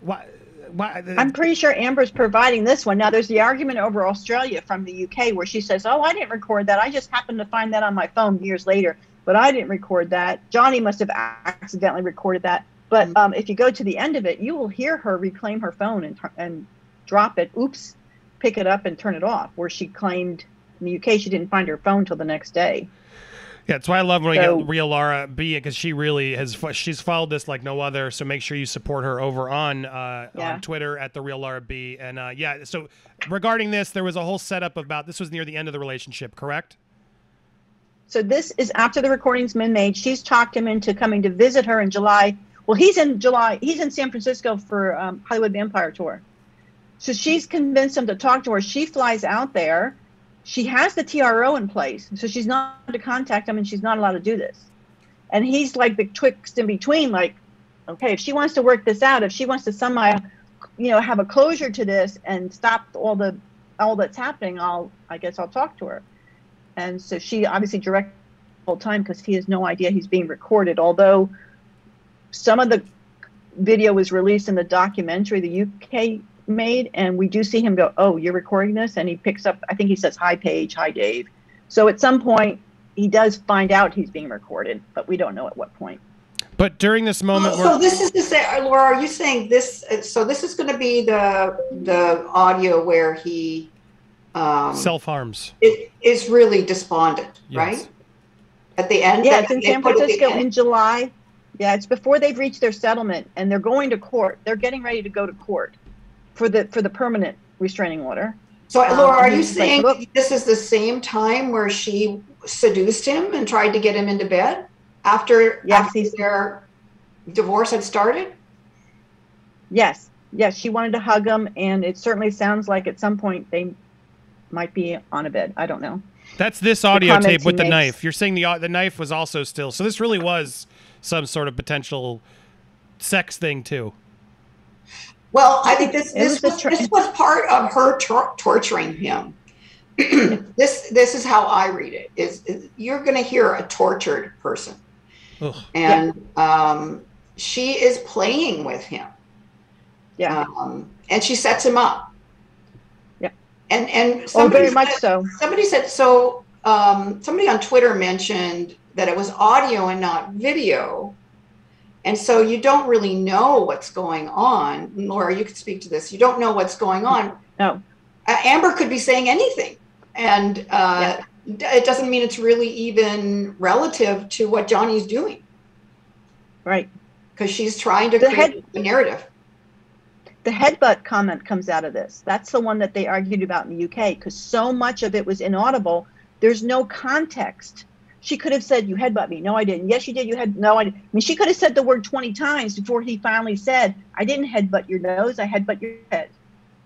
S1: what, what,
S2: I'm pretty sure Amber's providing this one. Now, there's the argument over Australia from the UK where she says, "Oh, I didn't record that. I just happened to find that on my phone years later, but I didn't record that. Johnny must have accidentally recorded that." But mm-hmm. um, if you go to the end of it, you will hear her reclaim her phone and and drop it. Oops, pick it up and turn it off. Where she claimed in the UK she didn't find her phone till the next day.
S1: Yeah, that's why I love when
S2: So-
S1: we get real Laura B because she really has she's followed this like no other. So make sure you support her over on uh,
S2: Yeah.
S1: on Twitter at the real Laura B. And uh, yeah, so regarding this, there was a whole setup about this was near the end of the relationship, correct?
S2: So this is after the recording's been made. She's talked him into coming to visit her in July. Well, he's in July. He's in San Francisco for um, Hollywood Vampire Tour. So she's convinced him to talk to her. She flies out there. She has the TRO in place, so she's not to contact him, and she's not allowed to do this. And he's like the twixt in between. Like, okay, if she wants to work this out, if she wants to somehow, you know, have a closure to this and stop all the all that's happening, I'll I guess I'll talk to her and so she obviously the whole time because he has no idea he's being recorded. Although some of the video was released in the documentary the UK made, and we do see him go, "Oh, you're recording this," and he picks up. I think he says, "Hi, Paige. Hi, Dave." So at some point, he does find out he's being recorded, but we don't know at what point.
S1: But during this moment,
S5: So
S1: where,
S5: this is to say, Laura, are you saying this? So this is going to be the the audio where he um,
S1: self harms.
S5: it is really despondent,
S1: Yes.
S5: right? At the end,
S2: Yeah, it's in San
S5: put at the
S2: Francisco in July. Yeah, it's before they've reached their settlement, and they're going to court. They're getting ready to go to court for the for the permanent restraining order.
S5: So,
S2: um,
S5: Laura, are you
S2: he's like,
S5: saying this is the same time where she seduced him and tried to get him into bed after
S2: Yes,
S5: after
S2: he's-
S5: their divorce had started?
S2: Yes, yes, she wanted to hug him, and it certainly sounds like at some point they might be on a bed. I don't know.
S1: That's this audio
S2: comments
S1: tape with the
S2: makes.
S1: knife. You're saying the the knife was also still. So this really was some sort of potential sex thing too.
S5: Well, I think this this
S2: was
S5: was,
S2: tr-
S5: this was part of her tor- torturing him. *clears throat* this this is how I read it. Is, is you're going to hear a tortured person,
S1: Ugh.
S5: and um, she is playing with him.
S2: Yeah.
S5: um, and she sets him up.
S2: Yeah.
S5: And and
S2: oh,
S5: somebody
S2: very much
S5: said-
S2: so.
S5: Somebody said so. Um, somebody on Twitter mentioned that it was audio and not video, and so you don't really know what's going on. Laura, you could speak to this. You don't know what's going on.
S2: No.
S5: Uh, Amber could be saying anything, and uh, d- it doesn't mean it's really even relative to what Johnny's doing
S2: Right.
S5: because she's trying to
S2: The
S5: create
S2: head-
S5: a narrative.
S2: The headbutt comment comes out of this. That's the one that they argued about in the UK because so much of it was inaudible. There's no context. She could have said, "You headbutt me." No, I didn't. Yes, you did. You had no. I, didn't. I mean, she could have said the word 20 times before he finally said, "I didn't headbutt your nose. I headbutt your head."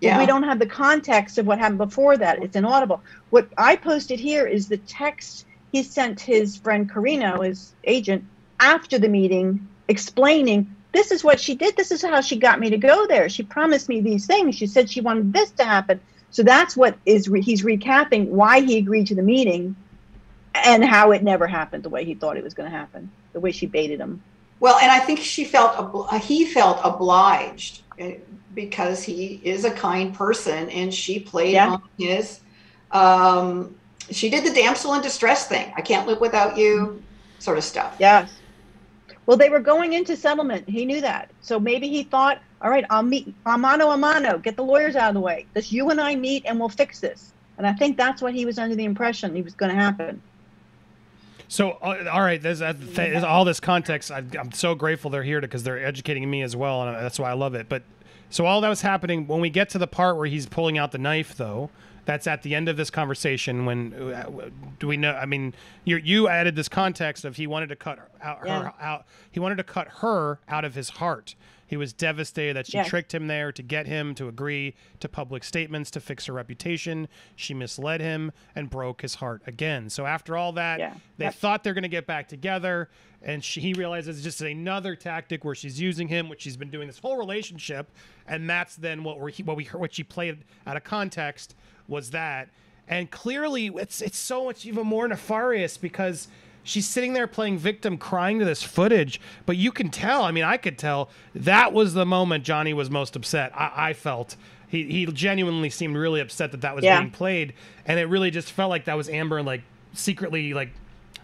S2: But
S5: Yeah.
S2: we don't have the context of what happened before that. It's inaudible. What I posted here is the text he sent his friend Carino, his agent, after the meeting, explaining this is what she did. This is how she got me to go there. She promised me these things. She said she wanted this to happen. So that's what is re- he's recapping why he agreed to the meeting and how it never happened the way he thought it was going to happen, the way she baited him.
S5: Well, and I think she felt he felt obliged uh, because he is a kind person, and she played
S2: Yeah.
S5: on his. Um, she did the damsel in distress thing. I can't live without you, sort of stuff.
S2: Yes. Well, they were going into settlement. He knew that. So maybe he thought, all right, I'll meet a mano a mano, get the lawyers out of the way. Just you and I meet and we'll fix this. And I think that's what he was under the impression he was going to happen.
S1: So, uh, all right, there's, uh, th- there's all this context. I, I'm so grateful they're here because they're educating me as well, and that's why I love it. But so all that was happening when we get to the part where he's pulling out the knife, though. That's at the end of this conversation. When uh, do we know? I mean, you you added this context of he wanted to cut out her
S2: Yeah.
S1: out. He wanted to cut her out of his heart. He was devastated that she
S2: Yes.
S1: tricked him there to get him to agree to public statements to fix her reputation. She misled him and broke his heart again. So after all that,
S2: Yeah.
S1: they
S2: Yep.
S1: thought they're going to get back together, and she, he realizes it's just another tactic where she's using him, which she's been doing this whole relationship, and that's then what we what we heard, what she played out of context was that, and clearly it's it's so much even more nefarious because. She's sitting there playing victim, crying to this footage, but you can tell. I mean, I could tell that was the moment Johnny was most upset. I, I felt he he genuinely seemed really upset that that was
S2: Yeah.
S1: being played, and it really just felt like that was Amber like secretly like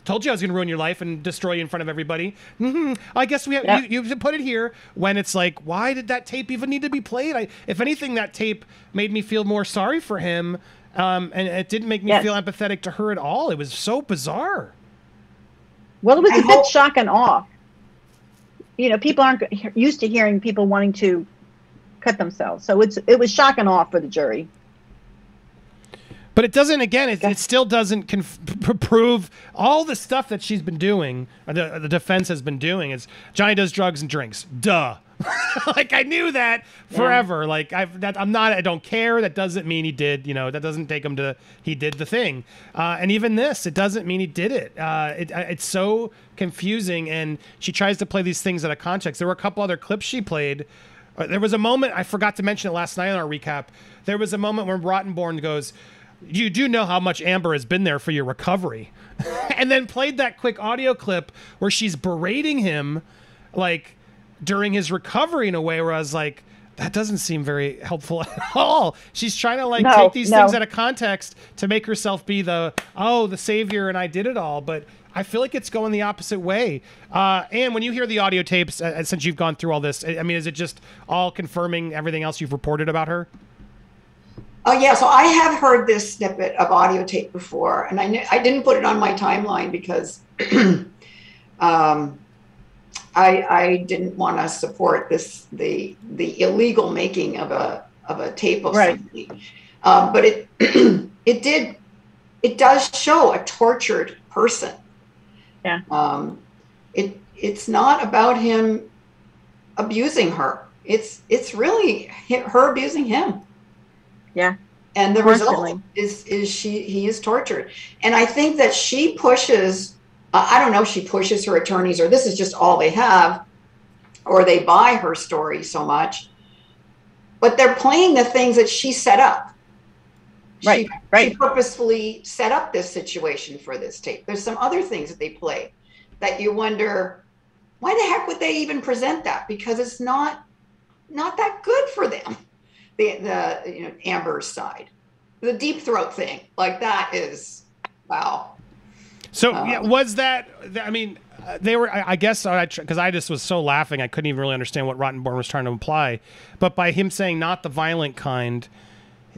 S1: told you I was going to ruin your life and destroy you in front of everybody. hmm I guess we have
S2: Yeah.
S1: you, you put it here when it's like, why did that tape even need to be played? I, if anything, that tape made me feel more sorry for him, um, and it didn't make me
S2: Yes.
S1: feel empathetic to her at all. It was so bizarre.
S2: Well, it was
S5: I
S2: a bit
S5: hope-
S2: shock and awe. You know, people aren't used to hearing people wanting to cut themselves, so it's it was shock and awe for the jury.
S1: But it doesn't. Again, it, it still doesn't conf- prove all the stuff that she's been doing. Or the, the defense has been doing. Is Johnny does drugs and drinks? Duh. *laughs* like I knew that forever. Like I've that I'm not. I don't care. That doesn't mean he did. You know, that doesn't take him to. He did the thing. Uh, and even this, it doesn't mean he did it. Uh, it it's so confusing. And she tries to play these things out of context. There were a couple other clips she played. Uh, There was a moment I forgot to mention it last night on our recap. There was a moment when Rottenborn goes, "You do know how much Amber has been there for your recovery," *laughs* and then played that quick audio clip where she's berating him, like during his recovery in a way where I was like. That doesn't seem very helpful *laughs* at all. She's trying to like
S2: No,
S1: take these
S2: no.
S1: things out of context to make herself be the oh the savior and I did it all. But I feel like it's going the opposite way. Uh, and when you hear the audio tapes, uh, since you've gone through all this, I mean, is it just all confirming everything else you've reported about her?
S5: Oh yeah, so I have heard this snippet of audio tape before, and I I didn't put it on my timeline because *clears throat* um, I I didn't want to support this the the illegal making of a of a tape of
S2: Right.
S5: somebody. Um, but it *clears throat* it did it does show a tortured person.
S2: Yeah.
S5: Um, it it's not about him abusing her. It's it's really her abusing him
S2: Yeah.
S5: and the
S2: Constantly.
S5: result is is she he is tortured and i think that she pushes uh, i don't know if she pushes her attorneys or this is just all they have or they buy her story so much but they're playing the things that she set up
S2: Right,
S5: she,
S2: right.
S5: she purposefully set up this situation for this tape there's some other things that they play that you wonder why the heck would they even present that because it's not not that good for them the the you know Amber's side. The deep throat thing, like that is wow.
S1: So
S5: Um,
S1: yeah, was that? I mean, uh, they were. I, I guess because I just was so laughing, I couldn't even really understand what Rottenborn was trying to imply. But by him saying not the violent kind,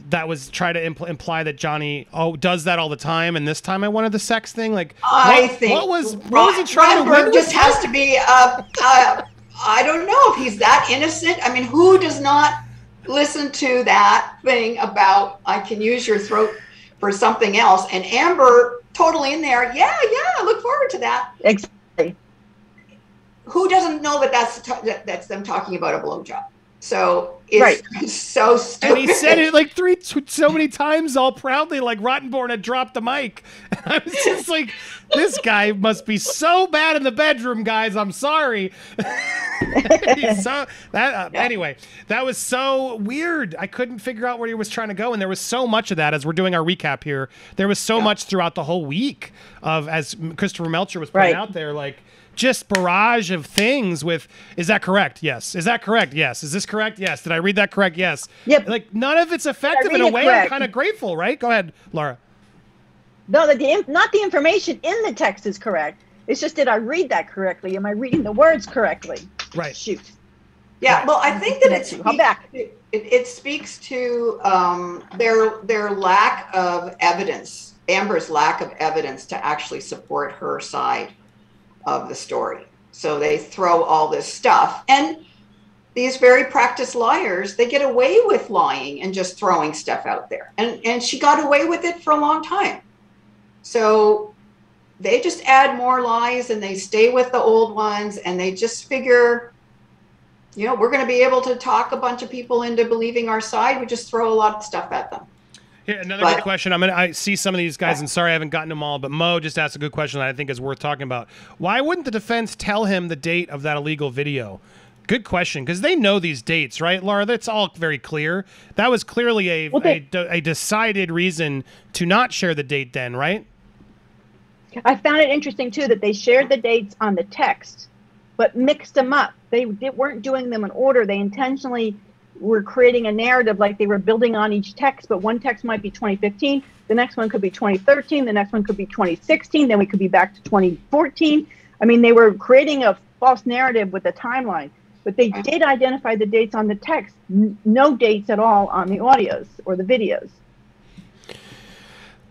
S1: that was try to impl- imply that Johnny oh does that all the time, and this time I wanted the sex thing. Like
S5: I
S1: what,
S5: think
S1: what was what was he trying to
S5: Rottenberg just has to be uh, uh I don't know if he's that innocent. I mean, who does not listen to that thing about I can use your throat for something else? And Amber totally in there. Yeah, yeah, I look forward to that.
S2: Exactly.
S5: who doesn't know that that's that's them talking about a blowjob? So it's
S2: Right. *laughs*
S5: so stupid.
S1: And he said it like three, so many times, all proudly, like Rottenborn had dropped the mic. *laughs* And I was just like, this guy must be so bad in the bedroom, guys. I'm sorry. *laughs* So that uh, anyway, that was so weird. I couldn't figure out where he was trying to go, and there was so much of that as we're doing our recap here. There was so much throughout the whole week of as Christopher Melcher was putting
S2: Right.
S1: out there, like just barrage of things with is that correct yes is that correct yes is this correct yes did i read that correct yes
S2: Yep.
S1: like none of it's effective in a
S2: it
S1: way i'm kind of grateful right go ahead laura
S2: No, the, the not the information in the text is correct. It's just did I read that correctly? Am I reading the words correctly?
S1: right
S2: Shoot.
S5: yeah, well, I think that
S2: Connect
S5: it's
S2: you. I'm back.
S5: It, it speaks to um, their their lack of evidence, Amber's lack of evidence to actually support her side of the story. So they throw all this stuff, and these very practiced liars, they get away with lying and just throwing stuff out there. And and she got away with it for a long time. So they just add more lies and they stay with the old ones and they just figure you know, we're going to be able to talk a bunch of people into believing our side. We just throw a lot of stuff at them.
S1: Here, another
S5: But-
S1: good question. I'm gonna. I see some of these guys, and sorry I haven't gotten them all, but Mo just asked a good question that I think is worth talking about. Why wouldn't the defense tell him the date of that illegal video? Good question, because they know these dates, right, Laura? That's all very clear. That was clearly a
S2: Well, they-
S1: a, a decided reason to not share the date, then, right?
S2: I found it interesting too that they shared the dates on the text, but mixed them up. They, they weren't doing them in order. They intentionally were creating a narrative like they were building on each text, but one text might be 2015, the next one could be 2013, the next one could be 2016, then we could be back to 2014. I mean, they were creating a false narrative with a timeline, but they did identify the dates on the text, no dates at all on the audios or the videos.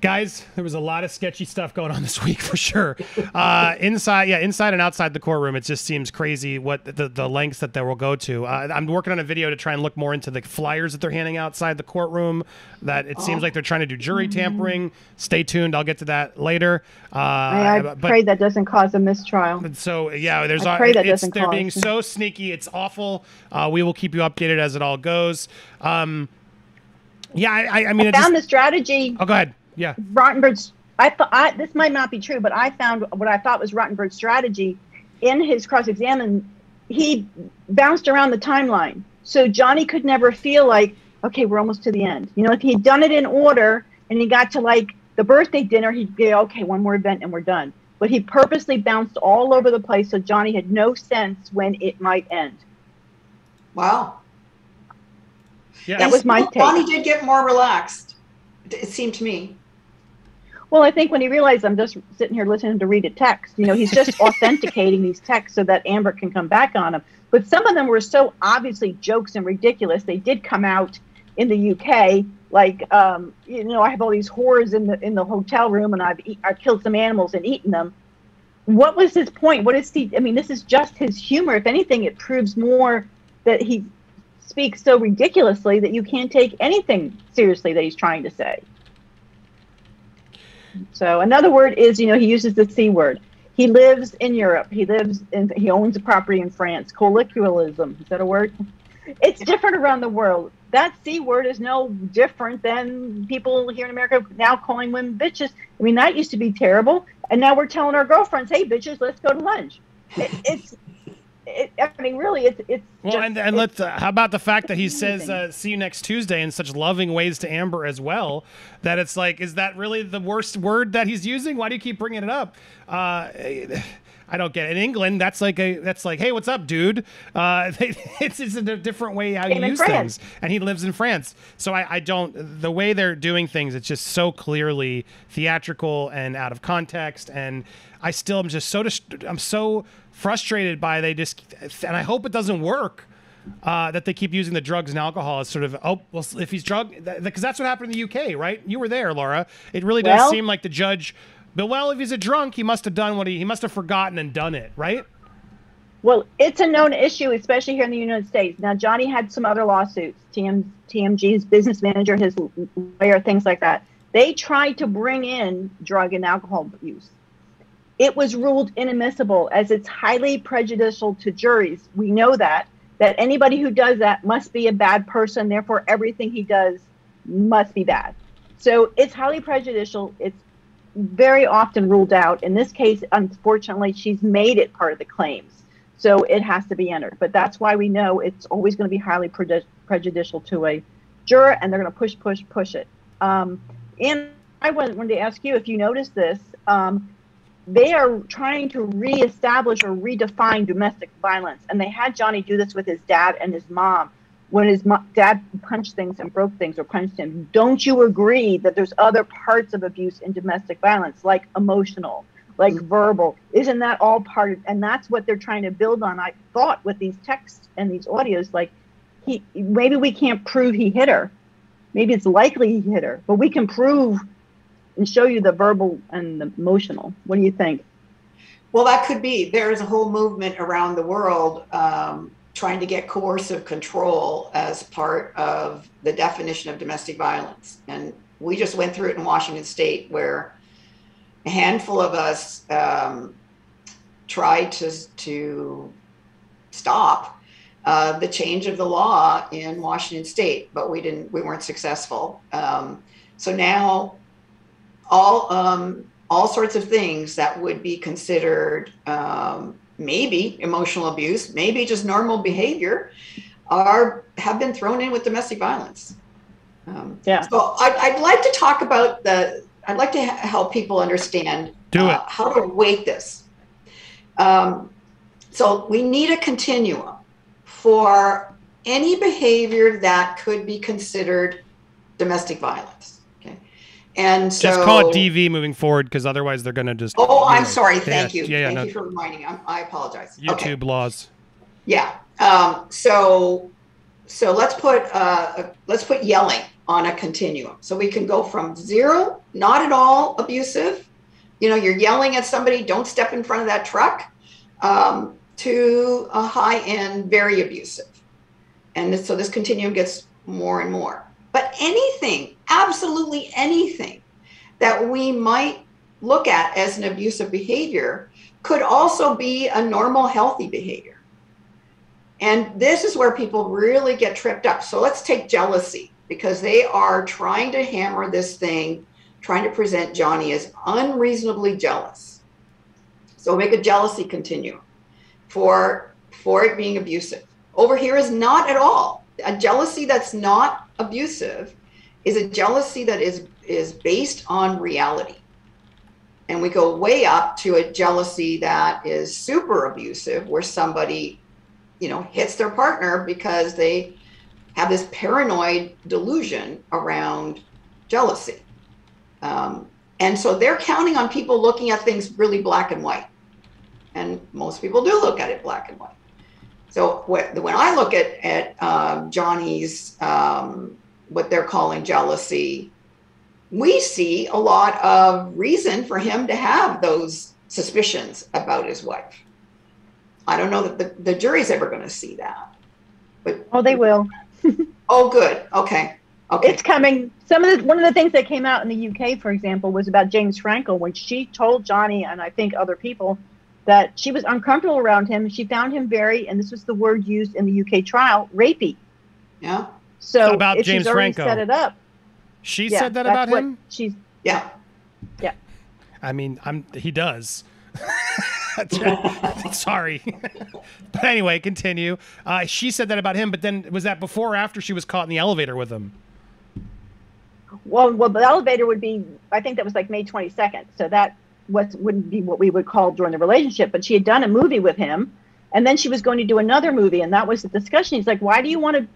S1: Guys there was a lot of sketchy stuff going on this week for sure uh, inside yeah inside and outside the courtroom it just seems crazy what the, the lengths that they will go to uh, i'm working on a video to try and look more into the flyers that they're handing outside the courtroom that it seems like they're trying to do jury tampering stay tuned i'll get to that later uh,
S2: I, I
S1: but-
S2: pray that doesn't cause a mistrial.
S1: so yeah, there's
S2: I pray that
S1: it's,
S2: doesn't
S1: they're being so sneaky. It's awful. Uh, we will keep you updated as it all goes. Um, yeah, I, I, I mean, it
S2: Found
S1: just,
S2: the strategy.
S1: oh, go ahead. Yeah,
S2: Rottenberg's. I thought I, this might not be true, but I found what I thought was Rottenberg's strategy in his cross-examine. He bounced around the timeline, so Johnny could never feel like, okay, we're almost to the end. You know, if he'd done it in order and he got to like the birthday dinner, he'd be okay, one more event and we're done. But he purposely bounced all over the place, so Johnny had no sense when it might end.
S5: Wow.
S1: yeah.
S2: That was my
S5: And
S2: take.
S5: Bonnie did get more relaxed. It seemed to me.
S2: Well, I think when he realized I'm just sitting here listening to read a text, you know, he's just *laughs* authenticating these texts so that Amber can come back on them. But some of them were so obviously jokes and ridiculous. They did come out in the UK, like, um, you know, I have all these whores in the in the hotel room, and I've eat, I've killed some animals and eaten them. What was his point? What is he? I mean, this is just his humor. If anything, it proves more that he speaks so ridiculously that you can't take anything seriously that he's trying to say. So another word is, you know, he uses the C word. He lives in Europe. He lives in, he owns a property in France. Colloquialism, is that a word? It's different around the world. That C word is no different than people here in America now calling women bitches. I mean, that used to be terrible. And now we're telling our girlfriends, hey, bitches, let's go to lunch. It, it's, it, I mean, really, it's, it's
S1: Well,
S2: just-
S1: and and
S2: it's-
S1: let's. Uh, how about the fact that he says, uh, "See you next Tuesday" in such loving ways to Amber as well. That it's like, is that really the worst word that he's using? Why do you keep bringing it up? Uh, I don't get it. In England, that's like a that's like, hey, what's up, dude? Uh, *laughs* it's it's a different way how you
S2: Same
S1: use
S2: France.
S1: things, and he lives in France. So I, I don't the way they're doing things. It's just so clearly theatrical and out of context. And I still am just so dist- I'm so frustrated by they just and I hope it doesn't work. Uh, that they keep using the drugs and alcohol as sort of oh well if he's drug because that's what happened in the UK right you were there Laura it really does
S2: Well-
S1: seem like the judge but well if he's a drunk he must have done what he he must have forgotten and done it right
S2: Well, it's a known issue, especially here in the United States. Now, Johnny had some other lawsuits. TM, TMG's business manager, his lawyer, things like that. They tried to bring in drug and alcohol use. It was ruled inadmissible as it's highly prejudicial to juries. We know that that anybody who does that must be a bad person. Therefore, everything he does must be bad. So it's highly prejudicial. It's very often ruled out. In this case, unfortunately, she's made it part of the claims. So it has to be entered. But that's why we know it's always going to be highly preju- prejudicial to a juror, and they're going to push, push, push it. Um, and I wanted to ask you if you noticed this. Um, they are trying to reestablish or redefine domestic violence, and they had Johnny do this with his dad and his mom. When his dad punched things and broke things or punched him, don't you agree that there's other parts of abuse in domestic violence, like emotional, like verbal? Isn't that all part of? And that's what they're trying to build on. I thought with these texts and these audios, like he maybe we can't prove he hit her, maybe it's likely he hit her, but we can prove and show you the verbal and the emotional. What do you think?
S5: Well, that could be. There's a whole movement around the world um, trying to get coercive control as part of the definition of domestic violence. And we just went through it in Washington state where a handful of us um, tried to, to stop uh, the change of the law in Washington state, but we didn't, we weren't successful. Um, so now all um, all sorts of things that would be considered um, maybe emotional abuse, maybe just normal behavior, are have been thrown in with domestic violence. Um,
S2: Yeah.
S5: So I'd, I'd like to talk about the. I'd like to help people understand
S1: Do
S5: uh,
S1: it.
S5: how to weight this. Um, so we need a continuum for any behavior that could be considered domestic violence. And so
S1: just call it DV moving forward because otherwise they're gonna just
S5: Oh, I'm
S1: Yeah.
S5: sorry.
S1: Yeah,
S5: Thank you.
S1: yeah, yeah,
S5: Thank
S1: no.
S5: you for reminding me. I'm, I apologize.
S1: YouTube
S5: Okay.
S1: laws
S5: Yeah. Um, so, so let's put uh, let's put yelling on a continuum. So we can go from zero, not at all abusive, you know, you're yelling at somebody, don't step in front of that truck, um, to a high end, very abusive. And so this continuum gets more and more. But anything, absolutely anything that we might look at as an abusive behavior could also be a normal, healthy behavior. And this is where people really get tripped up. So let's take jealousy because they are trying to hammer this thing, trying to present Johnny as unreasonably jealous. So make a jealousy continuum for for it being abusive. Over here is not at all. A jealousy that's not abusive is a jealousy that is is based on reality. And we go way up to a jealousy that is super abusive where somebody you know hits their partner because they have this paranoid delusion around jealousy. Um, and so they're counting on people looking at things really black and white. And most people do look at it black and white. So when I look at, at um, Johnny's, um, what they're calling jealousy, we see a lot of reason for him to have those suspicions about his wife. I don't know that the, the jury's ever going to see that.
S2: But oh, they will. *laughs*
S5: oh, good. Okay. Okay.
S2: It's coming. Some of the one of the things that came out in the UK, for example, was about James Franco when she told Johnny and I think other people that she was uncomfortable around him. She found him very, and this was the word used in the UK trial, rapey.
S5: Yeah.
S2: So
S1: about
S2: if
S1: James
S2: she's already
S1: Franco.
S2: set it up.
S1: She
S2: yeah,
S1: said that about him.
S2: She's
S5: yeah.
S2: Yeah.
S1: I mean, I'm he does. *laughs* Sorry. *laughs* but anyway, continue. Uh, she said that about him, but then was that before or after she was caught in the elevator with him?
S2: Well, well, the elevator would be. I think that was like May 22nd. So that was wouldn't be what we would call during the relationship. But she had done a movie with him, and then she was going to do another movie, and that was the discussion. He's like, "Why do you want to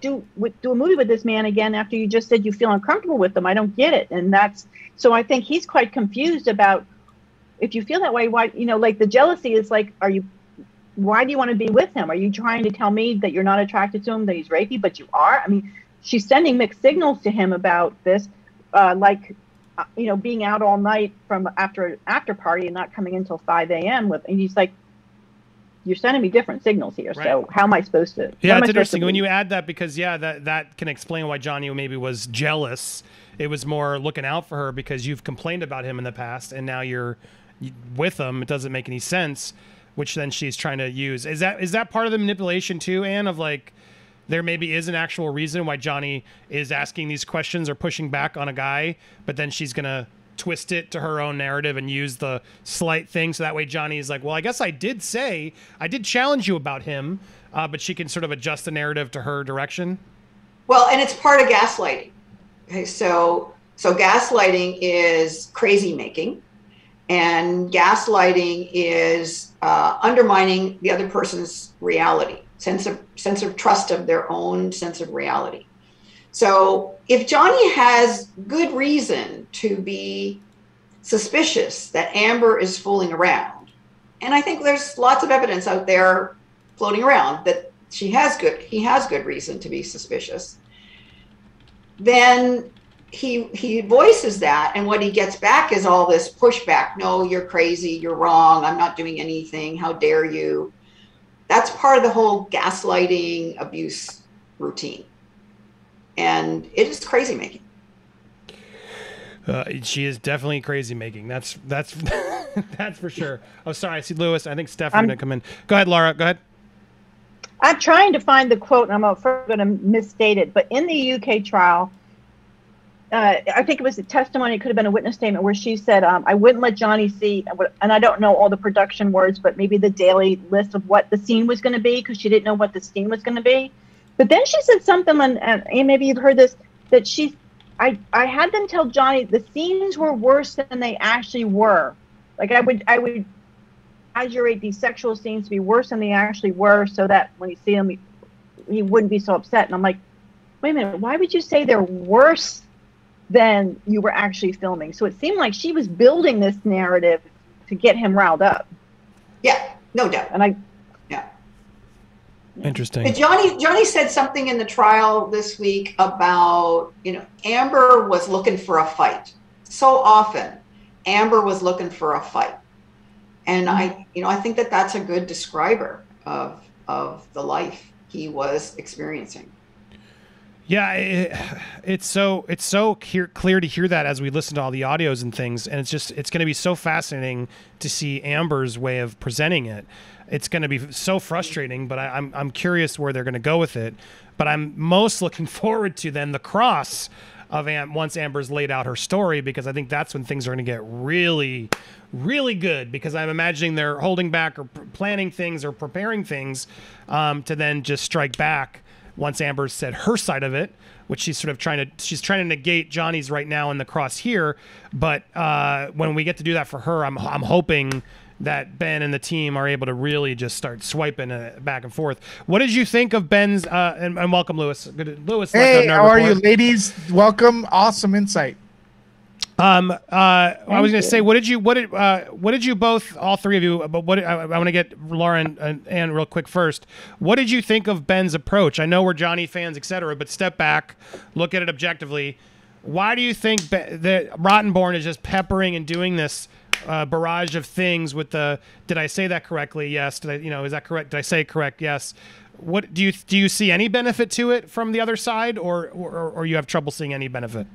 S2: do do a movie with this man again after you just said you feel uncomfortable with him? I don't get it." And that's so. I think he's quite confused about if you feel that way. Why you know, like the jealousy is like, are you? Why do you want to be with him? Are you trying to tell me that you're not attracted to him, that he's rapey, but you are? I mean, she's sending mixed signals to him about this, uh, like uh, you know, being out all night from after an after party and not coming until 5 a.m. with, and he's like, you're sending me different signals here. Right. So how am I supposed to?
S1: Yeah, it's interesting when you add that because yeah, that that can explain why Johnny maybe was jealous. It was more looking out for her because you've complained about him in the past, and now you're with him. It doesn't make any sense. Which then she's trying to use. Is that is that part of the manipulation too, Ann? Of like there maybe is an actual reason why Johnny is asking these questions or pushing back on a guy, but then she's gonna twist it to her own narrative and use the slight thing so that way Johnny is like, well, I guess I did say I did challenge you about him, uh, but she can sort of adjust the narrative to her direction.
S5: Well, and it's part of gaslighting. Okay, so so gaslighting is crazy making, and gaslighting is uh, undermining the other person's reality sense of sense of trust of their own sense of reality. So if Johnny has good reason to be suspicious that Amber is fooling around, and I think there's lots of evidence out there floating around that she has good he has good reason to be suspicious, then he he voices that and what he gets back is all this pushback no you're crazy you're wrong i'm not doing anything how dare you that's part of the whole gaslighting abuse routine. And it is crazy making.
S1: Uh, she is definitely crazy making. That's that's *laughs* that's for sure. Oh, sorry. I see Lewis. I think Stephanie gonna come in. Go ahead, Laura. Go ahead.
S2: I'm trying to find the quote, and I'm going to misstate it. But in the UK trial, uh, I think it was a testimony, it could have been a witness statement where she said, um, I wouldn't let Johnny see, and I don't know all the production words, but maybe the daily list of what the scene was going to be because she didn't know what the scene was going to be. But then she said something, and, and maybe you've heard this, that she, I, I had them tell Johnny the scenes were worse than they actually were. Like I would, I would exaggerate these sexual scenes to be worse than they actually were, so that when you see them, he, he wouldn't be so upset. And I'm like, wait a minute, why would you say they're worse than you were actually filming. So it seemed like she was building this narrative to get him riled up.
S5: Yeah, no doubt.
S2: And I,
S5: yeah,
S1: Interesting.
S5: But Johnny Johnny said something in the trial this week about you know Amber was looking for a fight. So often, Amber was looking for a fight, and I you know I think that that's a good describer of of the life he was experiencing.
S1: Yeah, it, it's so it's so clear, clear to hear that as we listen to all the audios and things, and it's just it's going to be so fascinating to see Amber's way of presenting it. It's going to be so frustrating, but I, I'm I'm curious where they're going to go with it. But I'm most *laughs* looking forward to then the cross of Am- once Amber's laid out her story because I think that's when things are going to get really, really good because I'm imagining they're holding back or pr- planning things or preparing things um, to then just strike back once Amber said her side of it, which she's sort of trying to she's trying to negate Johnny's right now in the cross here. But uh, when we get to do that for her, I'm I'm hoping that Ben and the team are able to really just start swiping uh, back and forth. What did you think of Ben's? Uh, and, and welcome, Lewis. Good, Lewis.
S6: Hey, how are you, ladies? Welcome. Awesome insight.
S1: Um, uh, I was going to say, what did you, what did, uh, what did you both, all three of you, but what, I, I want to get Lauren and Ann real quick first. What did you think of Ben's approach? I know we're Johnny fans, etc., but step back, look at it objectively. Why do you think Be- that Rottenborn is just peppering and doing this uh, barrage of things with the? Did I say that correctly? Yes. Did I, you know, is that correct? Did I say correct? Yes. What do you do? You see any benefit to it from the other side, or or, or you have trouble seeing any benefit?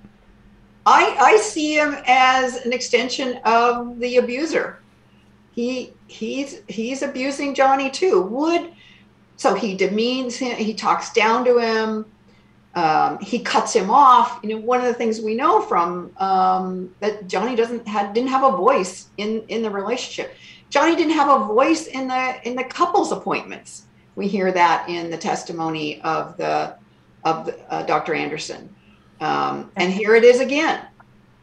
S5: I, I see him as an extension of the abuser. He he's he's abusing Johnny too. Would so he demeans him. He talks down to him. Um, he cuts him off. You know, one of the things we know from um, that Johnny doesn't had didn't have a voice in in the relationship. Johnny didn't have a voice in the in the couples appointments. We hear that in the testimony of the of uh, Dr. Anderson. Um, and here it is again.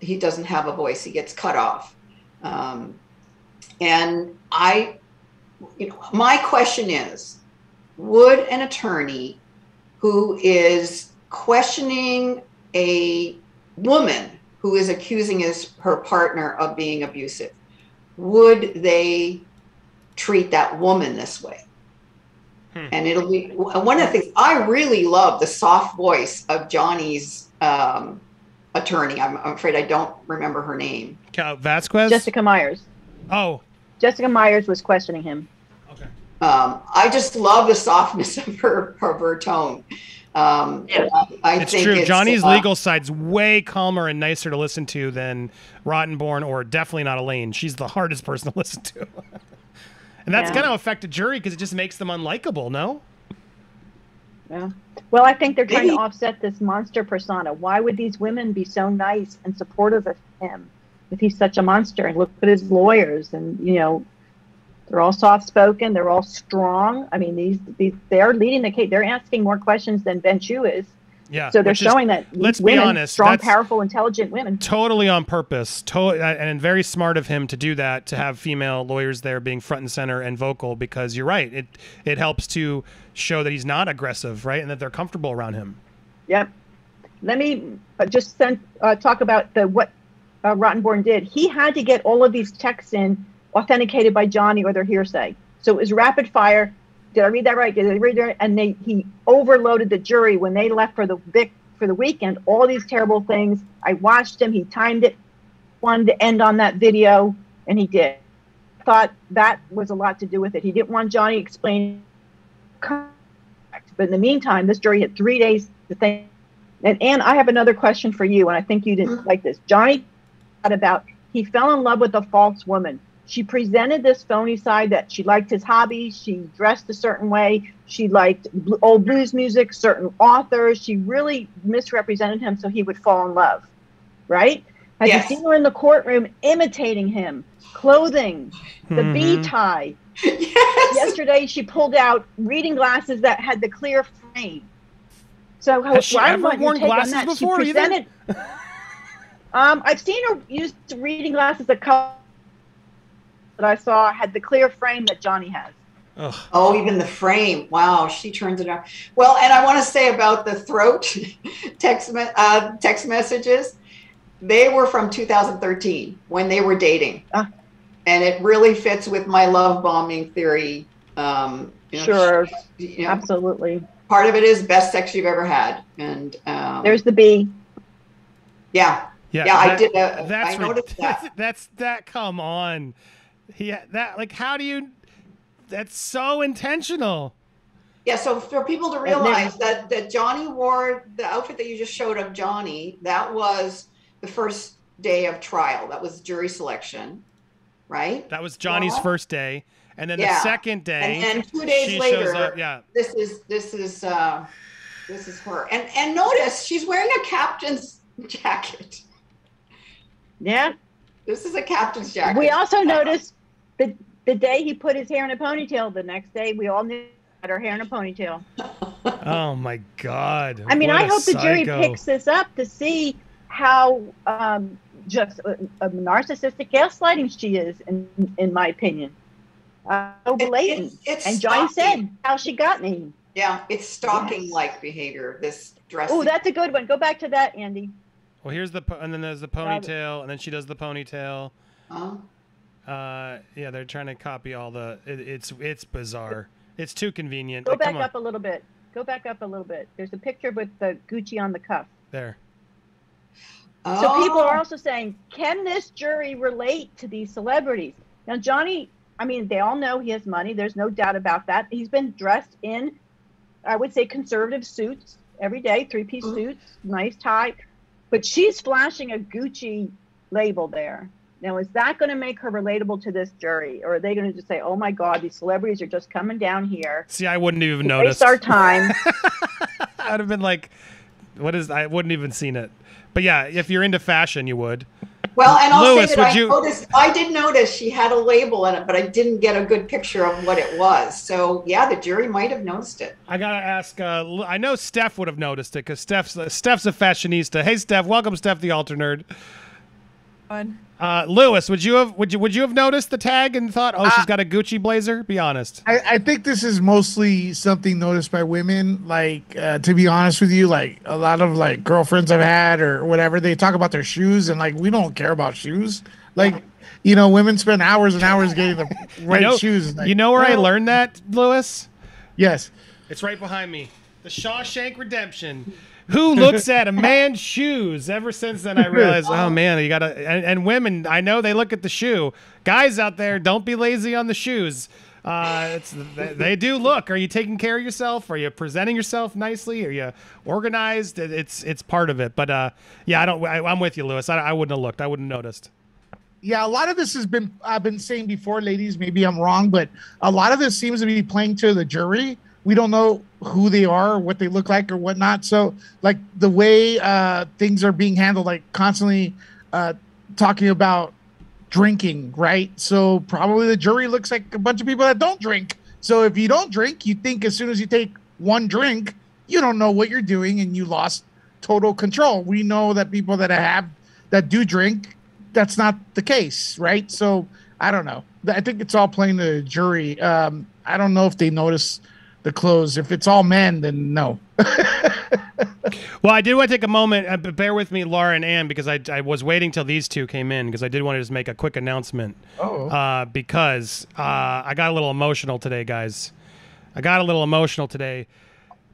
S5: He doesn't have a voice. He gets cut off. Um, and I, you know, my question is, would an attorney who is questioning a woman who is accusing his her partner of being abusive, would they treat that woman this way? And it'll be one of the things I really love the soft voice of Johnny's um, attorney. I'm, I'm afraid I don't remember her name.
S1: Cal- Vasquez.
S2: Jessica Meyers.
S1: Oh,
S2: Jessica Meyers was questioning him.
S1: okay.
S5: Um, I just love the softness *laughs* of her of her tone. Um, I, I
S1: It's
S5: think
S1: true. Johnny's
S5: uh,
S1: legal side's way calmer and nicer to listen to than Rottenborn or definitely not Elaine. She's the hardest person to *laughs* listen to. and that's
S2: Yeah.
S1: going to affect a jury because it just makes them unlikable, no?
S2: Yeah. Well, I think they're trying
S5: Maybe-
S2: to offset this monster persona. Why would these women be so nice and supportive of him if he's such a monster? And look at his lawyers, and you know, they're all soft spoken. They're all strong. I mean, these these they're leading the case. They're asking more questions than Ben Chew is.
S1: Yeah.
S2: So they're
S1: which is
S2: showing that
S1: let's be honest,
S2: strong, powerful, intelligent women.
S1: totally on purpose. To- and very smart of him to do that, to have female lawyers there being front and center and vocal because you're right. It, it helps to show that he's not aggressive, right? And that they're comfortable around him.
S2: Yep. Let me uh, just send, uh, talk about the what uh, Rottenborn did. He had to get all of these texts in authenticated by Johnny or their hearsay. So it was rapid fire. Did I read that right? Did I read that? And they he overloaded the jury when they left for the vic for the weekend. All these terrible things. I watched him. He timed it. Wanted to end on that video, and he did. Thought that was a lot to do with it. He didn't want Johnny explaining but in the meantime, this jury had three days to think. And Ann, I have another question for you, and I think you didn't mm-hmm. like this. Johnny thought about he fell in love with a false woman. She presented this phony side that she liked his hobbies, she dressed a certain way, she liked bl- old blues music, certain authors. She really misrepresented him so he would fall in love, right? Have
S5: Yes.
S2: you seen her in the courtroom imitating him? Clothing, the bee
S1: Mhm.
S2: tie,
S5: yes.
S2: yesterday she pulled out reading glasses that had the clear frame. So how,
S1: Has she
S2: well,
S1: ever worn glasses before?
S2: She presented, *laughs* um, I've seen her use reading glasses a couple that I saw had the clear frame that Johnny has.
S1: Ugh.
S5: Oh, even the frame. Wow, she turns it on. Well, and I want to say about the throat *laughs* text me- uh, text messages. They were from 2013 when they were dating,
S2: Ah.
S5: and it really fits with my love bombing theory. Um, You know,
S2: Sure.
S5: she- you know,
S2: Absolutely.
S5: part of it is best sex you've ever had, and um,
S2: There's the B.
S5: yeah, Yeah, I did a-
S1: That's
S5: I noticed
S1: rid- *laughs*
S5: that.
S1: That's that. Come on, yeah. That like, how do you? That's so intentional.
S5: Yeah, so for people to realize that that Johnny wore the outfit that you just showed of Johnny, that was the first day of trial. That was jury selection, right?
S1: That was Johnny's
S5: Yeah.
S1: first day, and then
S5: Yeah.
S1: the second day,
S5: And then two days later,
S1: up. Yeah,
S5: this is this is uh this is her. And and notice she's wearing a captain's *laughs* jacket.
S2: Yeah.
S5: This is a captain's jacket.
S2: We also noticed the the day he put his hair in a ponytail. The next day, we all knew he had her hair in a ponytail. *laughs*
S1: Oh my god.
S2: I mean,
S1: What
S2: I
S1: a
S2: hope the jury picks this up to see how um, just a, a narcissistic gaslighting she is, in in my opinion. Uh, so
S5: It-
S2: blatant.
S5: it's- it's
S2: and Johnny
S5: stalking.
S2: said how she got me.
S5: Yeah, it's stalking like behavior, this dress.
S2: Oh, that's a good one. Go back to that, Andy.
S1: Well, here's the po- and then there's the ponytail, and then she does the ponytail.
S5: Huh?
S1: Uh, yeah, they're trying to copy all the. It, it's it's bizarre. It's too convenient.
S2: Go
S1: Like,
S2: back up a little bit. Go back up a little bit. There's a picture with the Gucci on the cuff.
S1: There. Oh.
S2: So people are also saying, can this jury relate to these celebrities? Now, Johnny, I mean, they all know he has money. There's no doubt about that. He's been dressed in, I would say, conservative suits every day, three piece
S5: Mhm.
S2: suits, nice tie. But she's flashing a Gucci label there. Now, is that going to make her relatable to this jury? Or are they going to just say, oh my God, these celebrities are just coming down here
S1: See, I wouldn't even notice.
S2: waste our time? *laughs*
S1: I'd have been like, "What is?" I wouldn't even seen it. But yeah, if you're into fashion, you would.
S5: Well, and I'll
S1: Lewis,
S5: say that I
S1: you-
S5: noticed. I did notice she had a label in it, but I didn't get a good picture of what it was. So yeah, the jury might have noticed it.
S1: I gotta ask. Uh, I know Steph would have noticed it because Steph's Steph's a fashionista. Hey, Steph, welcome, Steph, the alter nerd.
S7: Fun.
S1: Uh, Lewis, would you have would you would you have noticed the tag and thought, oh, she's got a Gucci blazer? Be honest.
S6: I, I think this is mostly something noticed by women. Like, uh, to be honest with you, like a lot of like girlfriends I've had or whatever, they talk about their shoes, and like we don't care about shoes. Like, you know, women spend hours and hours getting the *laughs* right
S1: you know,
S6: shoes. Like,
S1: you know where I learned that, Lewis?
S6: Yes.
S1: It's right behind me. The Shawshank Redemption. Who looks at a man's shoes? Ever since then, I realized, oh *laughs* man, you gotta. And, and women, I know they look at the shoe. Guys out there, don't be lazy on the shoes. Uh, it's they, they do look. Are you taking care of yourself? Are you presenting yourself nicely? Are you organized? It's it's part of it. But uh, yeah, I don't. I, I'm with you, Lewis. I, I wouldn't have looked. I wouldn't have noticed.
S6: Yeah, a lot of this has been I've been saying before, ladies. Maybe I'm wrong, but a lot of this seems to be playing to the jury. We don't know who they are, what they look like, or whatnot. So, like the way uh, things are being handled, like constantly uh, talking about drinking, right? So probably the jury looks like a bunch of people that don't drink. So if you don't drink, you think as soon as you take one drink, you don't know what you're doing and you lost total control. We know that people that have that do drink, that's not the case, right? So I don't know. I think it's all playing the jury. Um, I don't know if they notice the clothes. If it's all men, then no. *laughs*
S1: Well, I did want to take a moment. Uh, but bear with me, Laura and Ann, because I, I was waiting till these two came in because I did want to just make a quick announcement.
S6: Oh.
S1: Uh, because uh, I got a little emotional today, guys. I got a little emotional today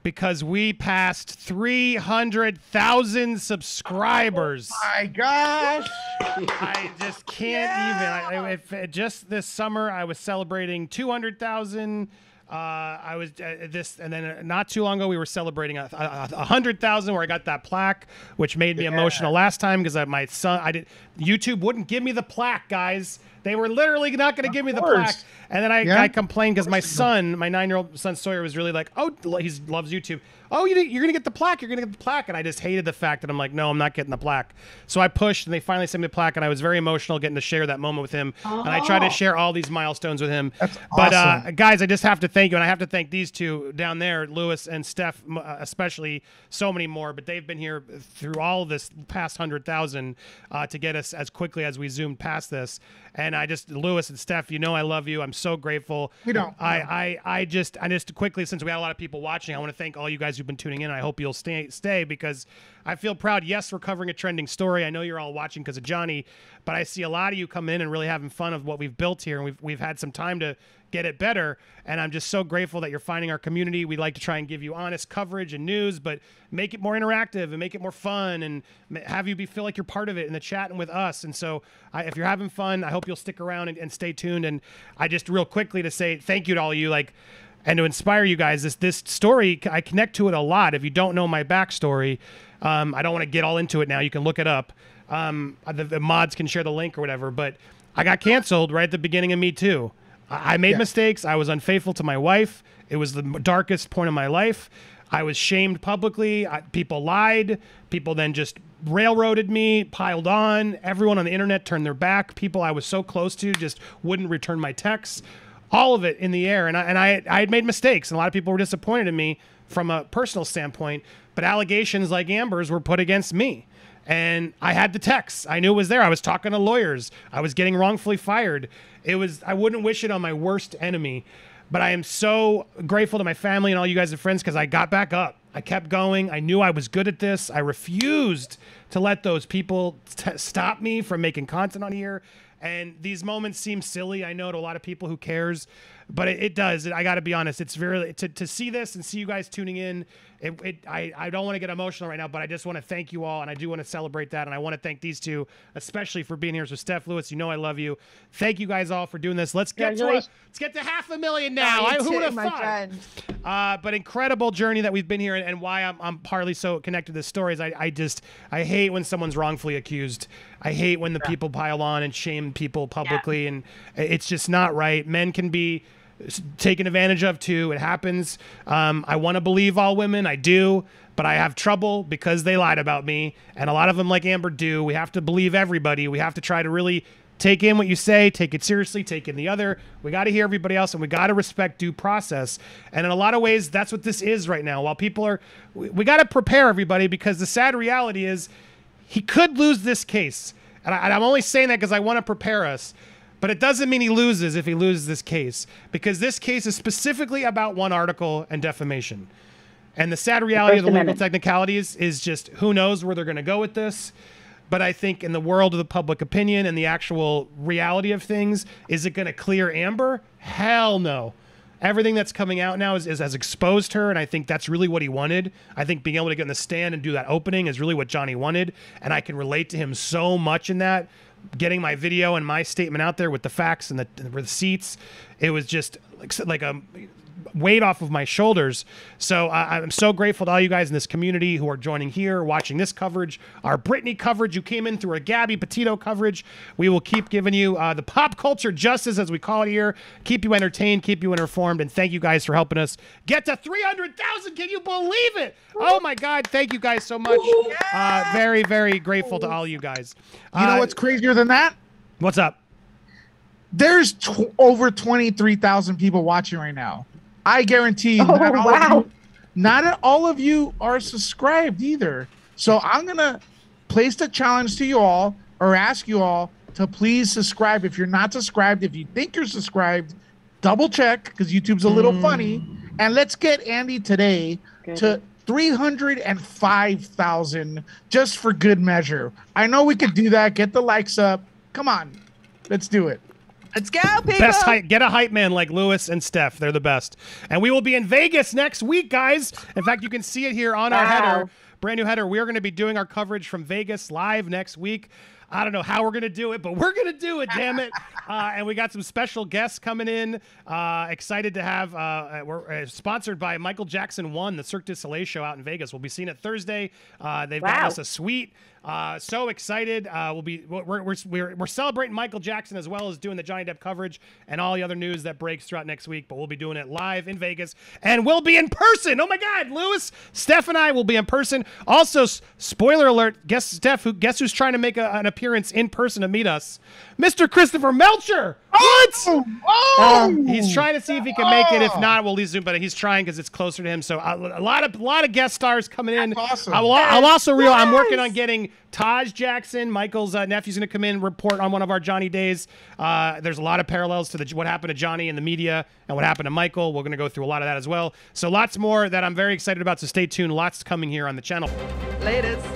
S1: because we passed 300,000 subscribers.
S6: My gosh.
S1: I just can't even. I, I, if, just this summer, I was celebrating 200,000. Uh, I was uh, this, and then uh, not too long ago, we were celebrating a, a, a hundred thousand, where I got that plaque, which made me emotional last time because my son, I did YouTube wouldn't give me the plaque, guys. They were literally not going to give me the plaque, and then I,
S6: Yeah.
S1: I complained because my son, my nine-year-old son Sawyer, was really like, "Oh, he loves YouTube. Oh, you, you're going to get the plaque. You're going to get the plaque." And I just hated the fact that I'm like, "No, I'm not getting the plaque." So I pushed, and they finally sent me the plaque, and I was very emotional getting to share that moment with him. And I tried to
S5: Oh.
S1: share all these milestones with him.
S6: That's
S1: But uh, guys, I just have to thank you, and I have to thank these two down there, Lewis and Steph, uh, especially. So many more, but they've been here through all of this past hundred thousand uh, to get us as quickly as we zoomed past this. And I just, Lewis and Steph, you know, I love you. I'm so grateful.
S6: We don't.
S1: I, I, I just, I just quickly, since we had a lot of people watching, I want to thank all you guys who've been tuning in. I hope you'll stay, stay because I feel proud. Yes, we're covering a trending story. I know you're all watching because of Johnny, but I see a lot of you come in and really having fun of what we've built here, and we've we've had some time to get it better. And I'm just so grateful that you're finding our community. We like to try and give you honest coverage and news, but make it more interactive and make it more fun and have you be feel like you're part of it in the chat and with us. And so, I, if you're having fun, I hope you'll stick around and, and stay tuned. And I just real quickly to say thank you to all of you. Like and to inspire you guys this this story i connect to it a lot if you don't know my backstory um, i don't want to get all into it now you can look it up um, the, the mods can share the link or whatever but i got canceled right at the beginning of me too i, I made mistakes. I was unfaithful to my wife. It was the darkest point of my life. I was shamed publicly. I, people lied. People then just railroaded me piled on. Everyone on the internet turned their back. People i was so close to just wouldn't return my texts. All of it in the air. And I, and I, I had made mistakes, and a lot of people were disappointed in me from a personal standpoint. But allegations like Amber's were put against me. And I had the texts. I knew it was there. I was talking to lawyers. I was getting wrongfully fired. It was, I wouldn't wish it on my worst enemy. But I am so grateful to my family and all you guys and friends because I got back up. I kept going. I knew I was good at this. I refused to let those people t- stop me from making content on here. And these moments seem silly. I know to a lot of people who cares, but it, it does. I got to be honest. It's very to, to see this and see you guys tuning in. It, it I, I don't want to get emotional right now, but I just want to thank you all, and I do want to celebrate that. And I want to thank these two, especially for being here. So Steph Lewis, you know I love you. Thank you guys all for doing this. Let's get to a, let's get to half a million now. I, who would have thought? Uh, but incredible journey that we've been here, and, and why I'm, I'm partly so connected to this story is I, I just I hate when someone's wrongfully accused. I hate when the people pile on and shame people publicly, and it's just not right. Men can be taken advantage of too. It happens. Um, I want to believe all women. I do. But I have trouble because they lied about me, and a lot of them, like Amber, do. We have to believe everybody. We have to try to really take in what you say, take it seriously, take in the other. We got to hear everybody else, and we got to respect due process. And in a lot of ways, that's what this is right now. While people are, we, we got to prepare everybody because the sad reality is he could lose this case. And, I, and I'm only saying that because I want to prepare us. But it doesn't mean he loses if he loses this case because this case is specifically about one article and defamation. And the sad reality of
S2: First
S1: the legal technicalities is just who knows where they're going to go with this. But I think in the world of the public opinion and the actual reality of things, is it going to clear Amber? Hell no. Everything that's coming out now is, is has exposed her, and I think that's really what he wanted. I think being able to get in the stand and do that opening is really what Johnny wanted, and I can relate to him so much in that. Getting my video and my statement out there with the facts and the, the receipts, it was just like like a weight off of my shoulders. So I I'm so grateful to all you guys in this community who are joining here, watching this coverage, our Britney coverage. You came in through a Gabby Petito coverage. We will keep giving you uh, the pop culture justice, as we call it here. Keep you entertained, keep you informed, and thank you guys for helping us get to 300,000. Can you believe it? Oh my God! Thank you guys so much. Uh, very, very grateful to all you guys.
S6: You know
S1: Uh,
S6: what's crazier than that?
S1: what's up?
S6: There's tw- over 23,000 people watching right now. I guarantee
S2: Oh,
S6: not, all
S2: wow.
S6: you, not all of you are subscribed either. So I'm going to place the challenge to you all or ask you all to please subscribe. If you're not subscribed, if you think you're subscribed, double check because YouTube's a little funny. Mm. And let's get Andy today to 305,000 just for good measure. I know we could do that. Get the likes up. Come on. Let's do it.
S7: Let's go, people.
S1: Best hype, get a hype man like Lewis and Steph. They're the best. And we will be in Vegas next week, guys. In fact, you can see it here on our header, brand new header. We are going to be doing our coverage from Vegas live next week. I don't know how we're going to do it, but we're going to do it, damn it. *laughs* Uh, and we got some special guests coming in. Uh, excited to have, uh, we're uh, sponsored by Michael Jackson One, the Cirque du Soleil show out in Vegas. We'll be seeing it Thursday. Uh, they've got us a suite. Uh, so excited. Uh, we'll be we're, we're, we're, we're celebrating Michael Jackson as well as doing the Johnny Depp coverage and all the other news that breaks throughout next week. But we'll be doing it live in Vegas and we'll be in person. Oh my God, Lewis, Steph, and I will be in person. Also, spoiler alert. Guess Steph, who guess who's trying to make a, an appearance appearance in person to meet us, Mr. Christopher Melcher. What?
S6: Oh,
S1: He's trying to see if he can make it. If not, we'll leave Zoom. But he's trying because it's closer to him. So a, a lot of a lot of guest stars coming in.
S6: That's awesome.
S1: I will, I'll also real. I'm working on getting Taj Jackson, Michael's uh, nephew's going to come in report on one of our Johnny days. Uh, there's a lot of parallels to the what happened to Johnny in the media and what happened to Michael. We're going to go through a lot of that as well. So lots more that I'm very excited about. So stay tuned. Lots coming here on the channel.
S7: Latest.